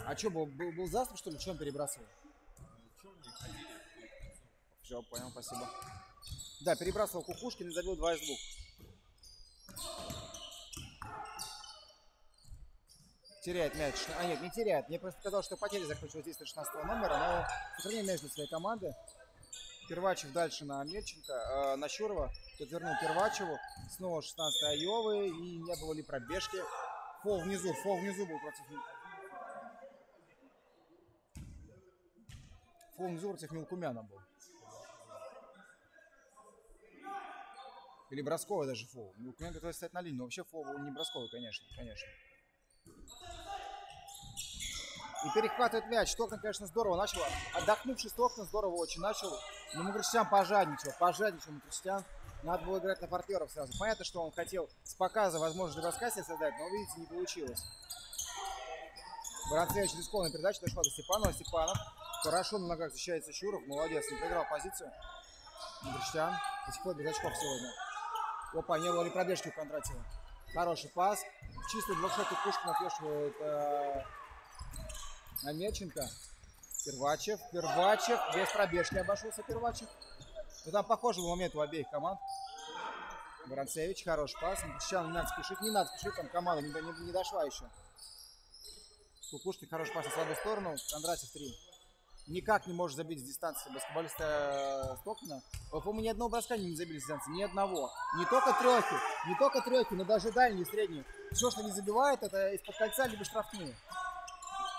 А что, был, был, был застрел, что ли? Перебрасывал? Чем ходили? Все, понял, спасибо. Да, перебрасывал Кукушкин и забил 2 из 2. Теряет мяч. А нет, не теряет. Мне просто сказал, что потеря закончилась здесь 16 номера, но сохраняем мяч для своей команды. Первачев дальше на Мельченко, э, на Щурова. Тот вернул Первачеву. Снова 16 Айовы. И не было ли пробежки. Фол внизу, фол внизу был против... Фол внизу против Милкумяна был. Или бросковый даже фол. Милкумян готовый стоять на линии, но вообще фол был не бросковый, конечно, конечно. И перехватывает мяч. Стокн, конечно, здорово начал. Отдохнувший Стокн здорово очень начал. Но Мукричтян пожадничал. Пожадничал Мукричтян. Надо было играть на партнеров сразу. Понятно, что он хотел с показа возможность броска себе создать, но, видите, не получилось. Воронцевич рискованная передача дошла до Степанова. Степанов хорошо на ногах защищается Щуров. Молодец, не проиграл позицию. Мукричтян до сих пор без очков сегодня. Опа, не было ли пробежки у Кондратьева. Хороший пас. Чистый двухшотый Пушкин отвешивает э, Амельченко. Первачев. Первачев. Без пробежки обошелся Первачев. Ну, там похожий момент у обеих команд. Воронцевич, хороший пас. Сейчас не надо спешить, не надо спешить, там команда не, не- не дошла еще. Кукушкин хороший пас на слабую сторону. Кондратьев 3. Никак не может забить с дистанции баскетболиста э, Стокмана. Вы, По-моему, ни одного броска не забили с дистанции, ни одного. Не только трехи, не только трехи, но даже дальние, средние. Все, что не забивает, это из-под кольца, либо штрафные.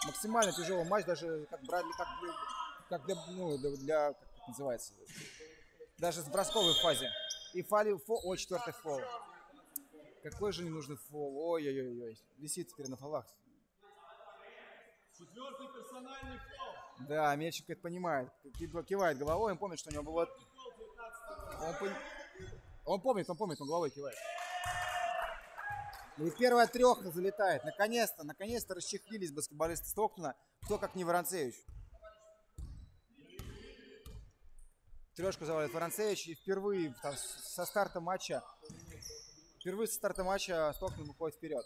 Максимально тяжелый матч, даже как брать, как, для- как для, ну, для, для- как это называется, даже в бросковой фазе. И фали, фо, о, четвертый фол. Какой же ненужный фол, ой-ой-ой, висит теперь на фолах. Четвертый персональный фол. Да, Мельчик это понимает, ки- кивает головой, он помнит, что у него было... Он, пон- он помнит, он помнит, он головой кивает. И первая треха залетает. Наконец-то, наконец-то расчехлились баскетболисты Стоктона. Кто как не Воронцевич. Трешку завалит Воронцевич. И впервые там, со старта матча, впервые со старта матча Стоктон выходит вперед.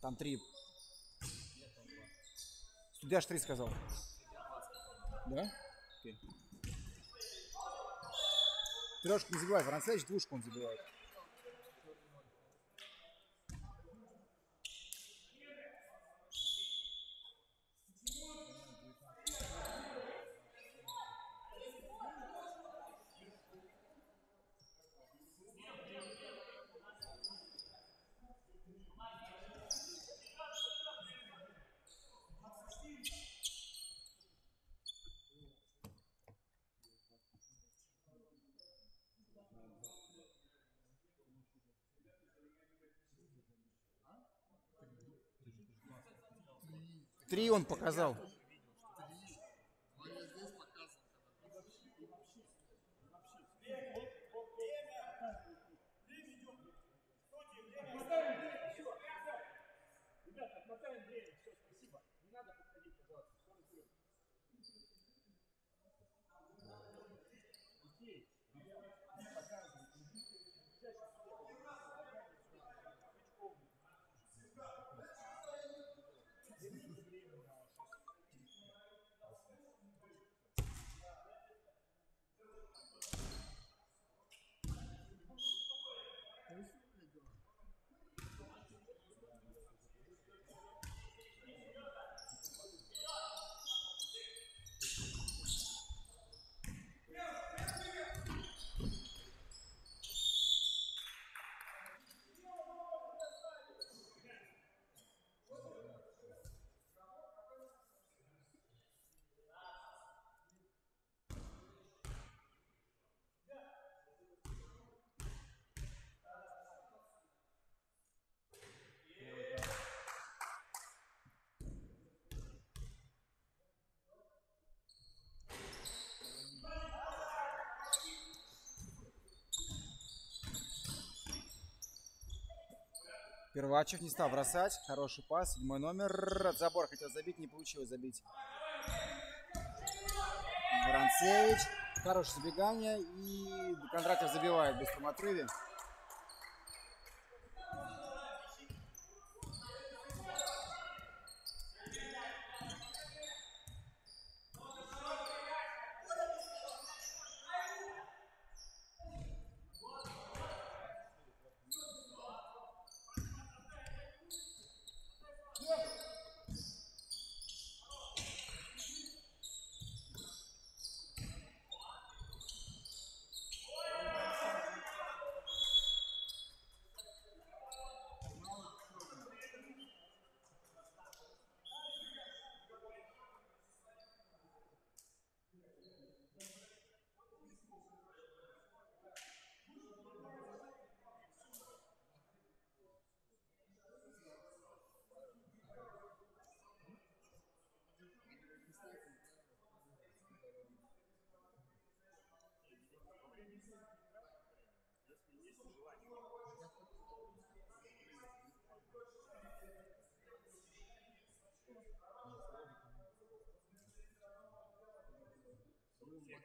Там три. Судья три сказал. Да? Окей. Трешку не забивает. Воронцевич двушку он забивает. Три он показал. Первачев не стал бросать. Хороший пас. Седьмой номер. От забора хотел забить, не получилось забить. Воронцевич. Хорошее забегание. И Кондратьев забивает в быстром отрыве.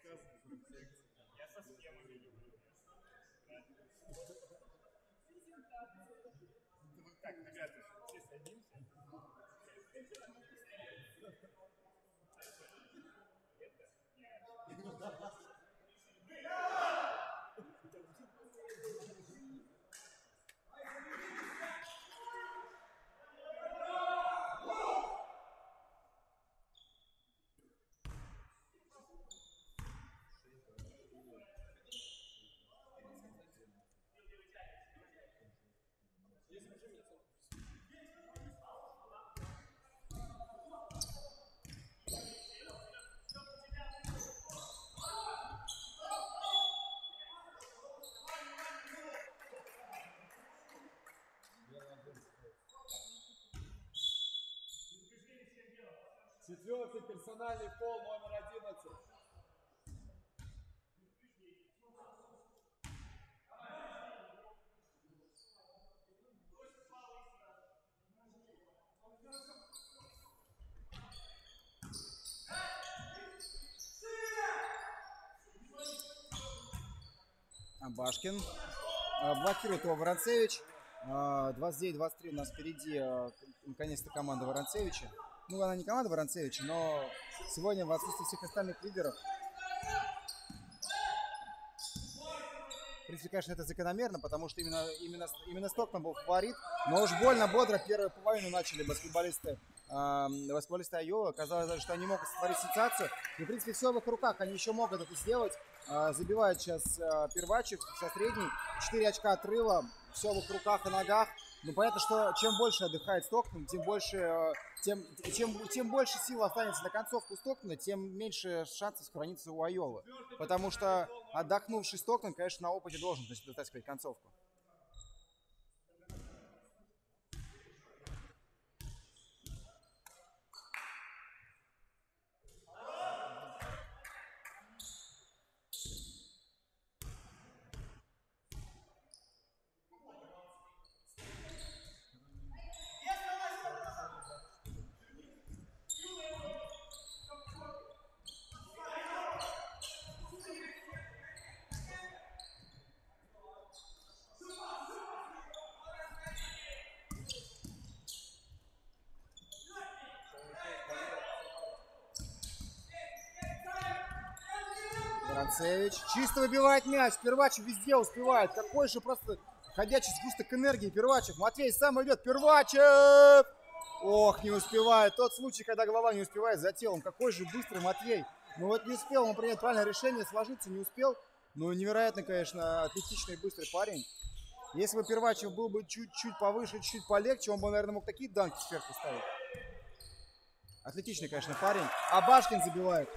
Я со схемами люблю. Так, ребята, все садимся. Четвертый персональный фол номер 11. Башкин. А, Блокирует его Воронцевич. А, 29-23 у нас впереди а, наконец-то команда Воронцевича. Ну, она не команда Воронцевича, но сегодня в отсутствии всех остальных лидеров В принципе, конечно, это закономерно, потому что именно, именно, именно Стокман был фаворит. Но уж больно бодро первую половину начали баскетболисты, э, баскетболисты Айова. Казалось, что они могут сотворить сенсацию. И, в принципе, все в их руках. Они еще могут это сделать. Э, забивает сейчас э, Первачев со средней. 4 очка отрыва. Все в их руках и ногах. Ну, понятно, что чем больше отдыхает Стокман, тем больше, э, тем, чем, тем больше сил останется на концовку Стокмана, тем меньше шансов сохранится у Айолы. Потому что отдохнувший Стокман, конечно, на опыте должен, так сказать, концовку. Воронцевич чисто выбивает мяч. Первачев везде успевает. Какой же просто ходячий сгусток энергии Первачев. Матвей сам идет. Первачев! Ох, не успевает. Тот случай, когда голова не успевает за телом. Какой же быстрый Матвей. Ну вот не успел он принять правильное решение, сложиться не успел. Ну, невероятно, конечно, атлетичный и быстрый парень. Если бы Первачев был бы чуть-чуть повыше, чуть полегче, он бы, наверное, мог такие данки сверху ставить. Атлетичный, конечно, парень. А Башкин забивает.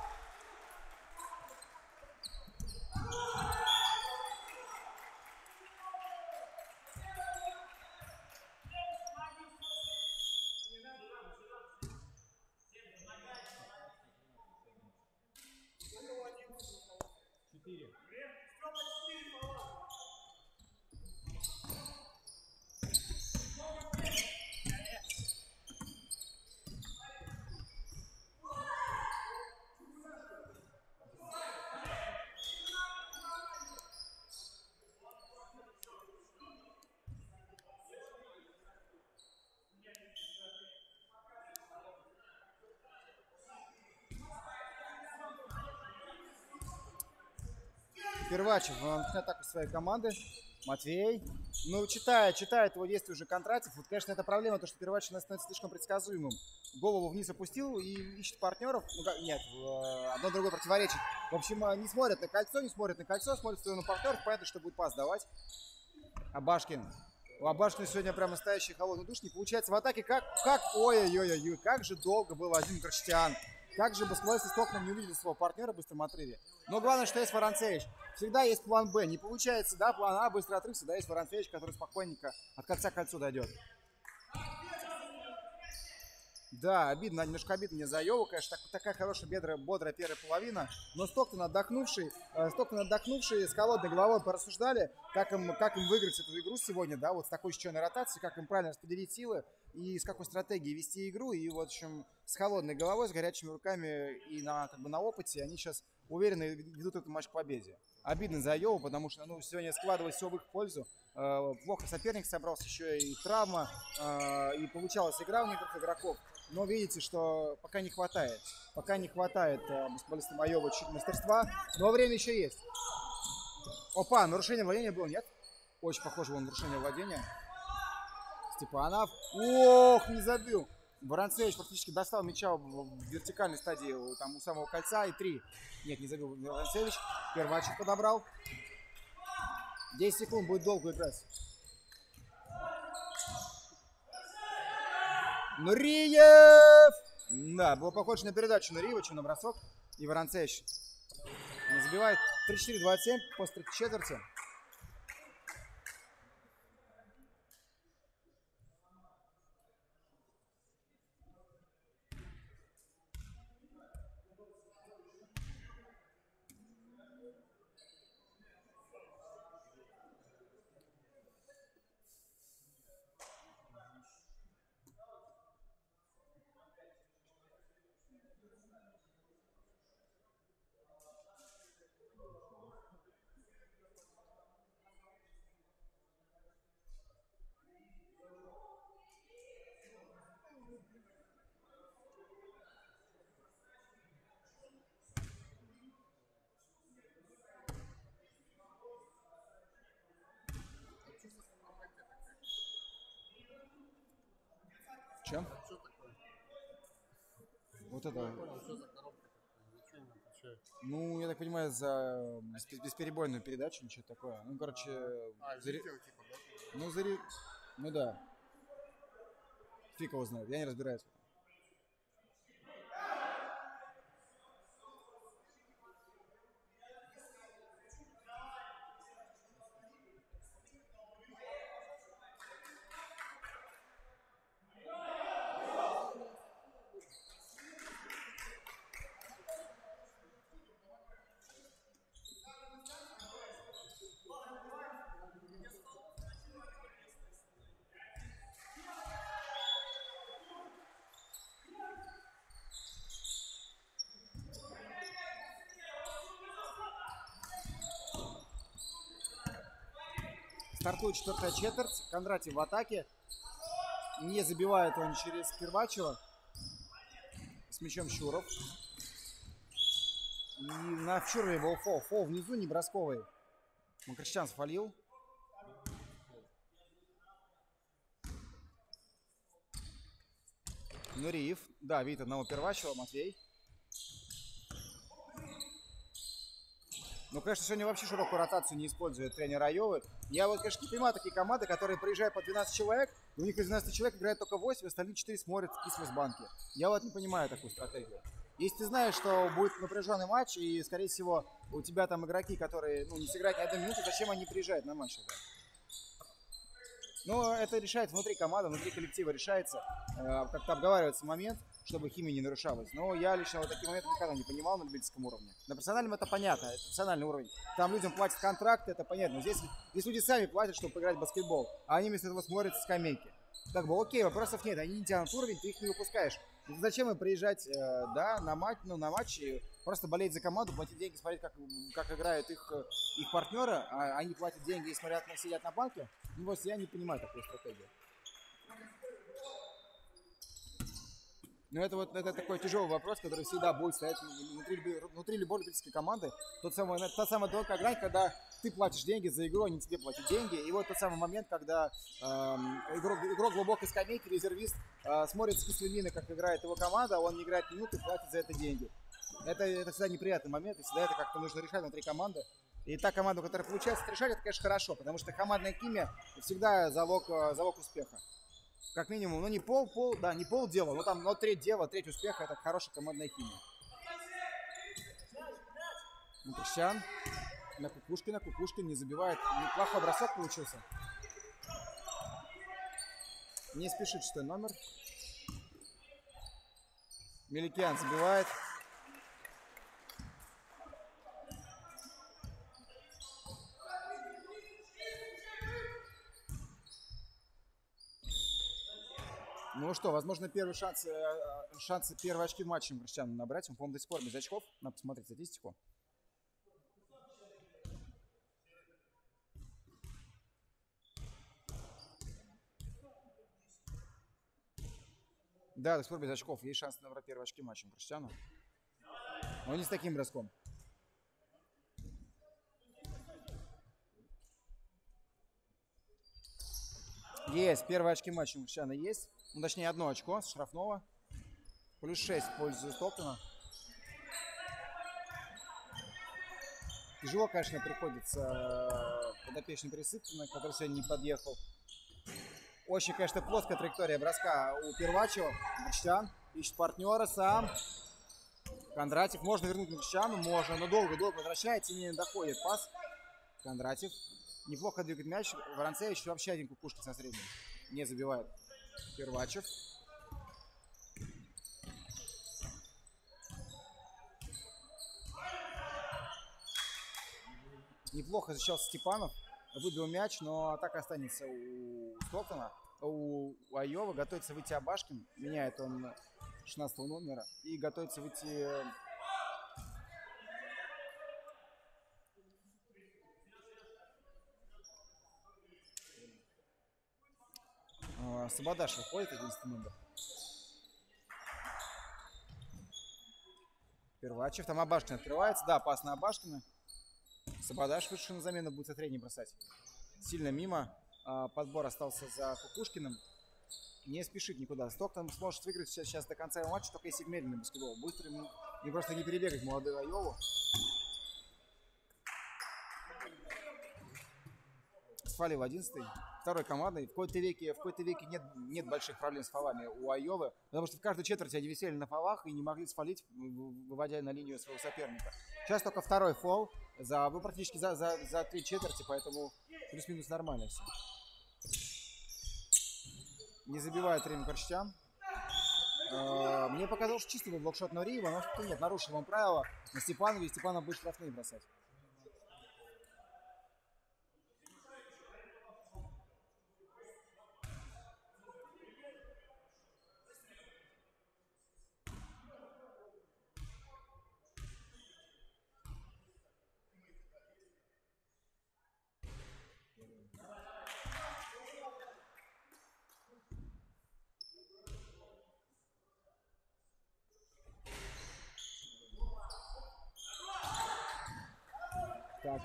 Первачев начинает атаку своей команды. Матвей. Ну, читает, читает его действия уже Кондратьев. Вот, конечно, это проблема, то, что Первачев становится слишком предсказуемым. Голову вниз опустил и ищет партнеров. Ну, как, нет, э, одно другое противоречит. В общем, э, не смотрят на кольцо, не смотрят на кольцо, смотрят в сторону партнеров. Понятно, что будет пас давать. Абашкин. У Абашкина сегодня прям настоящий холодный душ. Не получается в атаке. Как, как, ой-ой-ой, как же долго был Вадим Крачтян. Как же баскетболисты Стокман не увидели своего партнера в быстром отрыве. Но главное, что есть Воронцевич. Всегда есть план Б. Не получается, да, план А, быстрый отрыв, всегда есть Воронцевич, который спокойненько от кольца к кольцу дойдет. Да, обидно, немножко обидно мне за Йову, конечно, так- такая хорошая, бедрая, бодрая первая половина. Но Стоктон отдохнувший, э, Стоктон отдохнувший, с холодной головой порассуждали, как им, как им выиграть эту игру сегодня, да, вот с такой счетной ротацией, как им правильно распределить силы и с какой стратегией вести игру. И в общем, с холодной головой, с горячими руками и на, как бы, на опыте они сейчас уверенно ведут этот матч к победе. Обидно за Йову, потому что ну, сегодня складывалось все в их пользу. Э, Плохо соперник собрался, еще и травма, э, и получалась игра у некоторых игроков. Но видите, что пока не хватает. Пока не хватает э, баскетболистам Айова чуть мастерства. Но время еще есть. Опа, нарушение владения было, нет? Очень похоже было на нарушение владения. Степанов. Ох, не забил. Воронцевич практически достал мяча в вертикальной стадии там, у самого кольца. И три. Нет, не забил Воронцевич. Первачек подобрал. 10 секунд будет долго играть. Нуриев! Да, было похоже на передачу Нуриева, чем на бросок. И Воронцевич не забивает. 3-4-27 после четверти. Не отвечает. Ну, я так понимаю, за бес- бесперебойную передачу, ничего такое. Ну, короче, А, за ре- видео типа, да? ну, за ре- ну да. Фиг его знает, я не разбираюсь. Стартует четвертая четверть. Кондратьев в атаке. Не забивает он через Первачева. С мячом Щуров. И на Щурове был фол. Фол внизу, не бросковый. Макрещан свалил. Нуриев. Да, видит одного Первачева. Матвей. Ну, конечно, сегодня вообще широкую ротацию не использует тренер Айовы. Я вот, конечно, не понимаю такие команды, которые приезжают по 12 человек, у них из 12 человек играет только 8, остальные 4 смотрят с банки. Я вот не понимаю такую стратегию. Если ты знаешь, что будет напряженный матч, и, скорее всего, у тебя там игроки, которые ну, не сыграют ни одной минуты, зачем они приезжают на матч? тогда? Ну, это решает внутри команды, внутри коллектива решается. Э, как-то обговаривается момент, чтобы химия не нарушалась. Но я лично вот такие моменты никогда не понимал на любительском уровне. На профессиональном это понятно, это профессиональный уровень. Там людям платят контракты, это понятно. Здесь, здесь люди сами платят, чтобы поиграть в баскетбол, а они вместо этого смотрят с скамейки. Так бы, окей, вопросов нет, они не тянут уровень, ты их не выпускаешь. Зачем им приезжать, э, да, на матч, ну, на матч и просто болеть за команду, платить деньги, смотреть, как, как играют их, э, их партнеры, а они платят деньги и смотрят, сидят на банке? Ну, вот я не понимаю такую стратегию. Но это вот это такой тяжелый вопрос, который всегда будет стоять внутри, внутри любой любительской команды. Тот самый, та самая тонкая грань, когда ты платишь деньги за игру, они тебе платят деньги. И вот тот самый момент, когда эм, игрок, игрок глубокой скамейки, резервист, э, смотрит с кислой миной, как играет его команда, а он не играет минуты, платит за это деньги. Это, это всегда неприятный момент, и всегда это как-то нужно решать внутри команды. И та команда, которая получается решать, это, конечно, хорошо, потому что командная химия всегда залог, э, залог успеха. Как минимум, ну не пол, пол, да, не пол дела, но там, но треть дела, треть успеха, это хорошая командная химия. Ну, Кристиан, на Кукушкина, Кукушкин не забивает. Неплохой бросок получился. Не спешит, что номер. Меликиан забивает. Ну что, возможно, первый шанс, э, э, шансы первые очки в матче Крестьяну набрать. Он, по-моему, до сих пор без очков. Надо посмотреть статистику. Да, до сих пор без очков. Есть шанс набрать первые очки в матче Крестьяну. Но не с таким броском. Есть, первые очки матча у Крестьяна есть. Ну, точнее, одно очко с штрафного. Плюс 6 в пользу Стоктона. Тяжело, конечно, приходится э, подопечным Присыпкина, который сегодня не подъехал. Очень, конечно, плоская траектория броска у Первачева. Кричан ищет партнера сам. Кондратьев. Можно вернуть на Кричану? Можно, но долго-долго возвращается не доходит пас. Кондратьев. Неплохо двигает мяч. Воронцевич вообще один кукушка со средним. Не забивает. Первачев. Неплохо защищался Степанов. Выбил мяч, но атака останется у Стоктона. У, Айова готовится выйти Абашкин. Меняет он 16 номера. И готовится выйти э, А, Сабадаш выходит, 11 номер. Первачев. Там Абашкин открывается. Да, пас на Абашкина. Сабадаш вышел на замену, будет со средней бросать. Сильно мимо. А, Подбор остался за Кукушкиным. Не спешит никуда. Стоктон сможет выиграть сейчас, сейчас до конца матча, только если медленный баскетбол. Быстрым и просто не перебегать молодого Айову. Свалил 11 второй командой. В какой-то веке, в какой-то веке нет, нет больших проблем с фолами у Айовы, потому что в каждой четверти они висели на фолах и не могли сфолить, вы- выводя на линию своего соперника. Сейчас только второй фол, за, ну, практически за, за, за три четверти, поэтому плюс-минус нормально все. Не забивает Рим Корчтян. Э, Мне показалось, что чистый был блокшот Нуриева, но нет, нарушил он правила. На Степанове, и Степанов будет штрафные бросать.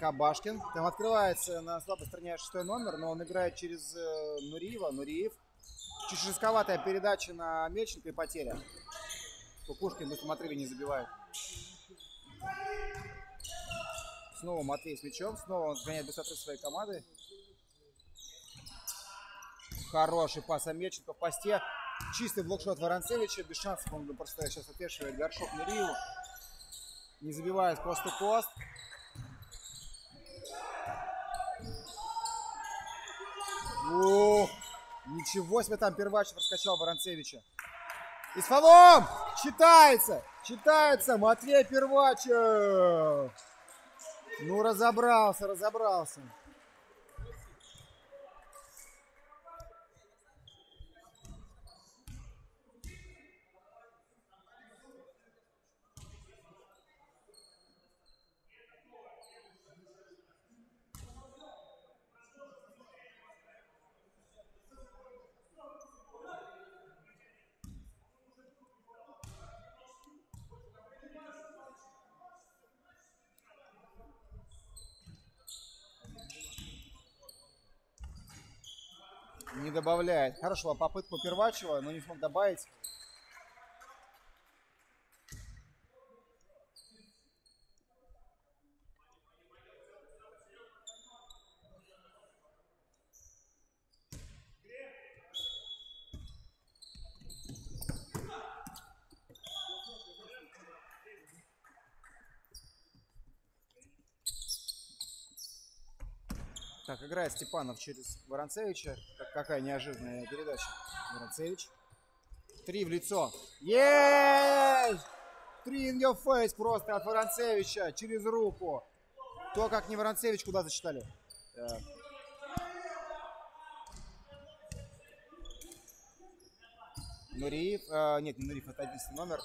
Так, Абашкин. Там открывается на слабой стороне шестой номер, но он играет через э, Нуриева. Нуриев. Чуть передача на Мельченко и потеря. Кукушкин в быстром отрыве не забивает. Снова Матвей с мячом. Снова он сгоняет быстрый отрыв своей команды. Хороший пас Амельченко в посте. Чистый блокшот Воронцевича. Без шансов он просто сейчас отвешивает горшок Нуриеву. Не забивает пост-то-пост. О, ничего себе там первач раскачал Воронцевича. И с фолом! Считается! Считается! Матвей Первачев! Ну, разобрался, разобрался. Добавляет. Хорошо, попытку Первачева, но не смог добавить. Так, играет Степанов через Воронцевича. Как- какая неожиданная передача. Воронцевич. Три в лицо. Есть! Три in your face просто от Воронцевича через руку. То, как не Воронцевич, куда зачитали. Так. Нуриев, а, нет, не Нуриев, это 11 номер.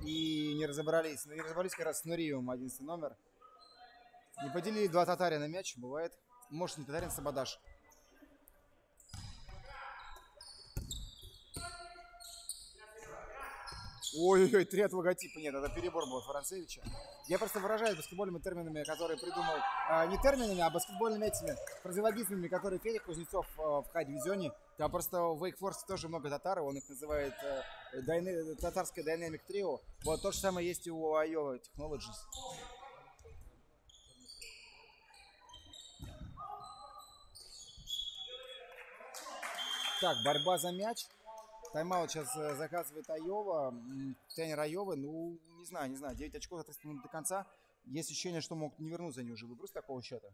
И не разобрались, не разобрались как раз с Нуриевым 11 номер. Не поделили два татарина мяч, бывает. Может, не татарин, Сабадаш. Ой-ой-ой, три от логотипа. Нет, это перебор был Францевича. Я просто выражаюсь баскетбольными терминами, которые придумал... а, не терминами, а баскетбольными этими фразеологизмами, которые Федя Кузнецов а, в Хай-дивизионе. Там просто в Wake тоже много татар, он их называет э, дайне- татарское Dynamic Trio. Вот то же самое есть и у Iowa Technologies. Так, борьба за мяч. Тайм-аут сейчас э, заказывает Айова. Тренер Айовы, ну, не знаю, не знаю. 9 очков за 30 минут до конца. Есть ощущение, что могут не вернуться они уже. Выброс такого счета.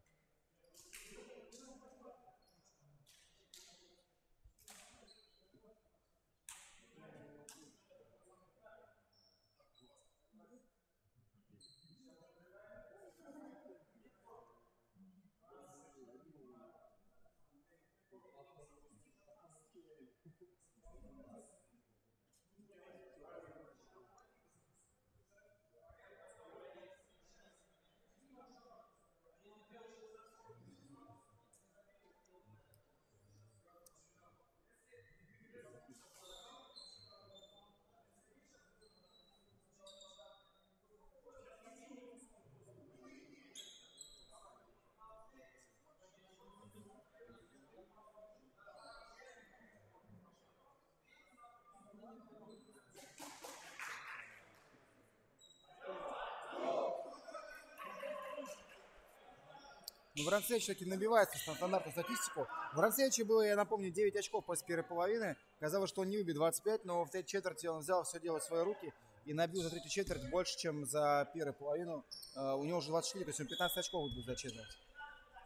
Ну, Воронцевич таки набивается на стандартную статистику. В Воронцевиче было, я напомню, 9 очков после первой половины. Казалось, что он не выбьет 25, но в третьей четверти он взял все дело в свои руки и набил за третью четверть больше, чем за первую половину. Э, У него уже 24, то есть он 15 очков выбил за четверть.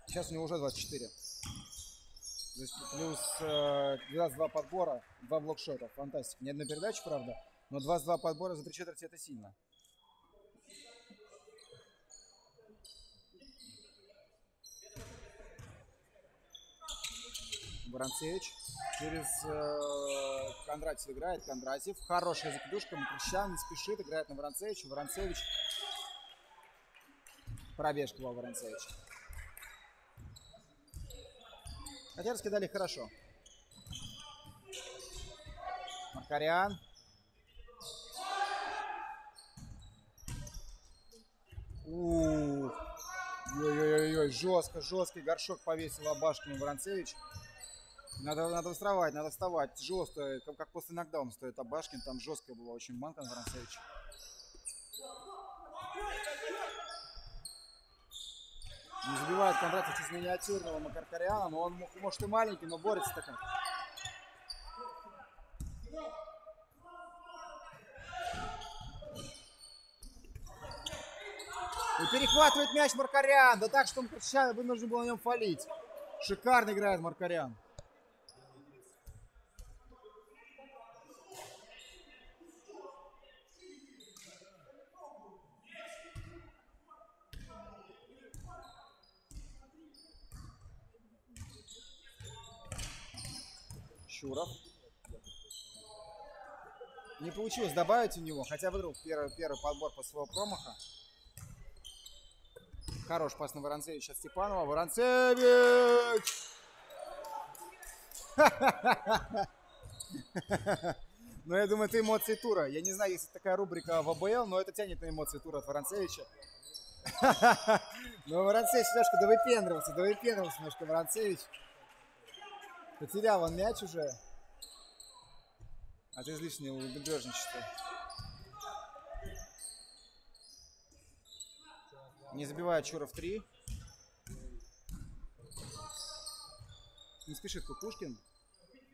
Сейчас у него уже 24. То есть плюс э, 22 подбора, 2 блокшота. Фантастика. Ни одной передачи, правда, но 22 подбора за три четверти это сильно. Воронцевич через э, Кондратьев играет. Кондратьев. Хорошая закидушка. Крещан не спешит. Играет на Воронцевича. Воронцевич. Пробежка была Воронцевича. Хотя раскидали хорошо. Макарян. Ух. Ой-ой-ой, жестко, жесткий горшок повесил Абашкину Воронцевич. Надо, надо вставать, надо вставать. Жестко, как, как после нокдауна стоит Абашкин. Там жесткая была очень банка на Воронцевича. Не забивает Кондратьев чуть миниатюрного Макаркаряна, но он мо- может и маленький, но борется так. И перехватывает мяч Маркарян. Да так, что он сейчас вынужден был на нем фалить. Шикарно играет Маркарян. Щуров. Не получилось добавить у него, хотя вдруг первый, первый подбор после своего промаха. Хорош пас на Воронцевича Степанова. Воронцевич! Ну, я думаю, это эмоции тура. Я не знаю, есть такая рубрика в АБЛ, но это тянет на эмоции тура от Воронцевича. Но Воронцевич немножко довыпендривался, довыпендривался немножко Воронцевич. Потерял он мяч уже. От излишнего убежничества. Не забивает Чуров 3. Не спешит Кукушкин.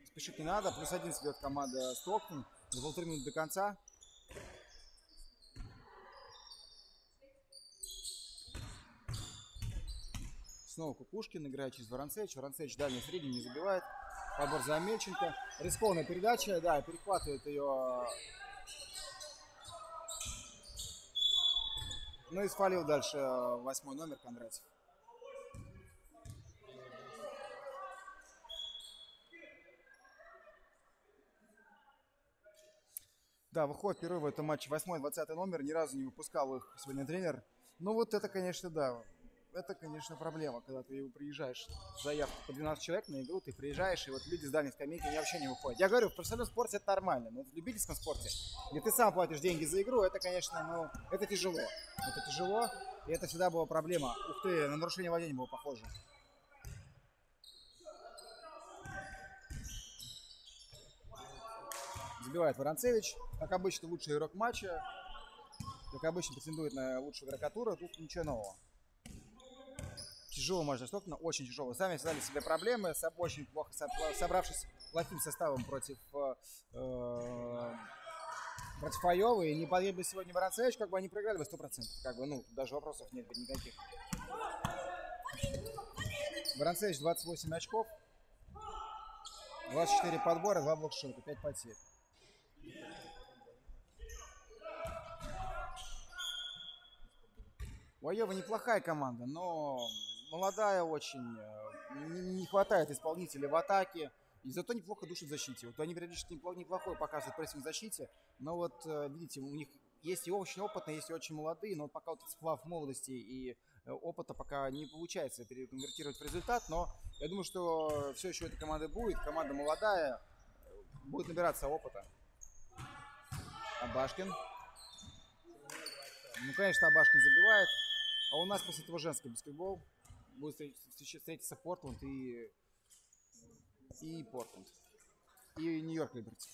Спешить не надо. Плюс один себе команда Стоктон. За полторы минуты до конца. Снова Кукушкин играет через Воронцевич. Воронцевич дальний средний не забивает. Подбор за. Рискованная передача, да, перехватывает ее. Ну и свалил дальше э, восьмой номер Кондратьев. Да, выходит впервые в этом матче 8-20 номер, ни разу не выпускал их сегодня тренер. Ну вот это, конечно, да, это, конечно, проблема, когда ты приезжаешь, заявку по 12 человек на игру, ты приезжаешь, и вот люди с дальней скамейки они вообще не выходят. Я говорю, в профессиональном спорте это нормально, но в любительском спорте, где ты сам платишь деньги за игру, это, конечно, ну, это тяжело. Это тяжело, и это всегда была проблема. Ух ты, на нарушение владения было похоже. Забивает Воронцевич. Как обычно, лучший игрок матча. Как обычно, претендует на лучшую игрока тура. Тут ничего нового. Тяжелый матч для Стоктона, очень тяжелый. Сами создали себе проблемы, очень плохо со- собравшись плохим составом против э, э, против Айовы. И не подъехали бы сегодня Воронцевич, как бы они проиграли бы 100%. Как бы, ну, даже вопросов нет бы никаких. Воронцевич 28 очков. 24 подбора, 2 блокшота, 5 потерь. У Айова неплохая команда, но молодая очень. э, Не хватает исполнителей в атаке. И зато неплохо душат в защите. Вот они периодически неплохо, неплохой показывают прессинг в защите. Но вот, э, видите, у них есть и очень опытные, есть и очень молодые. Но пока вот сплав молодости и э, опыта пока не получается переконвертировать в результат. Но я думаю, что все еще этой команды будет. Команда молодая, будет набираться опыта. Абашкин. Ну, конечно, Абашкин забивает. А у нас после этого женский баскетбол. Будет встретиться Портленд и, и Портленд. И Нью-Йорк Либерти.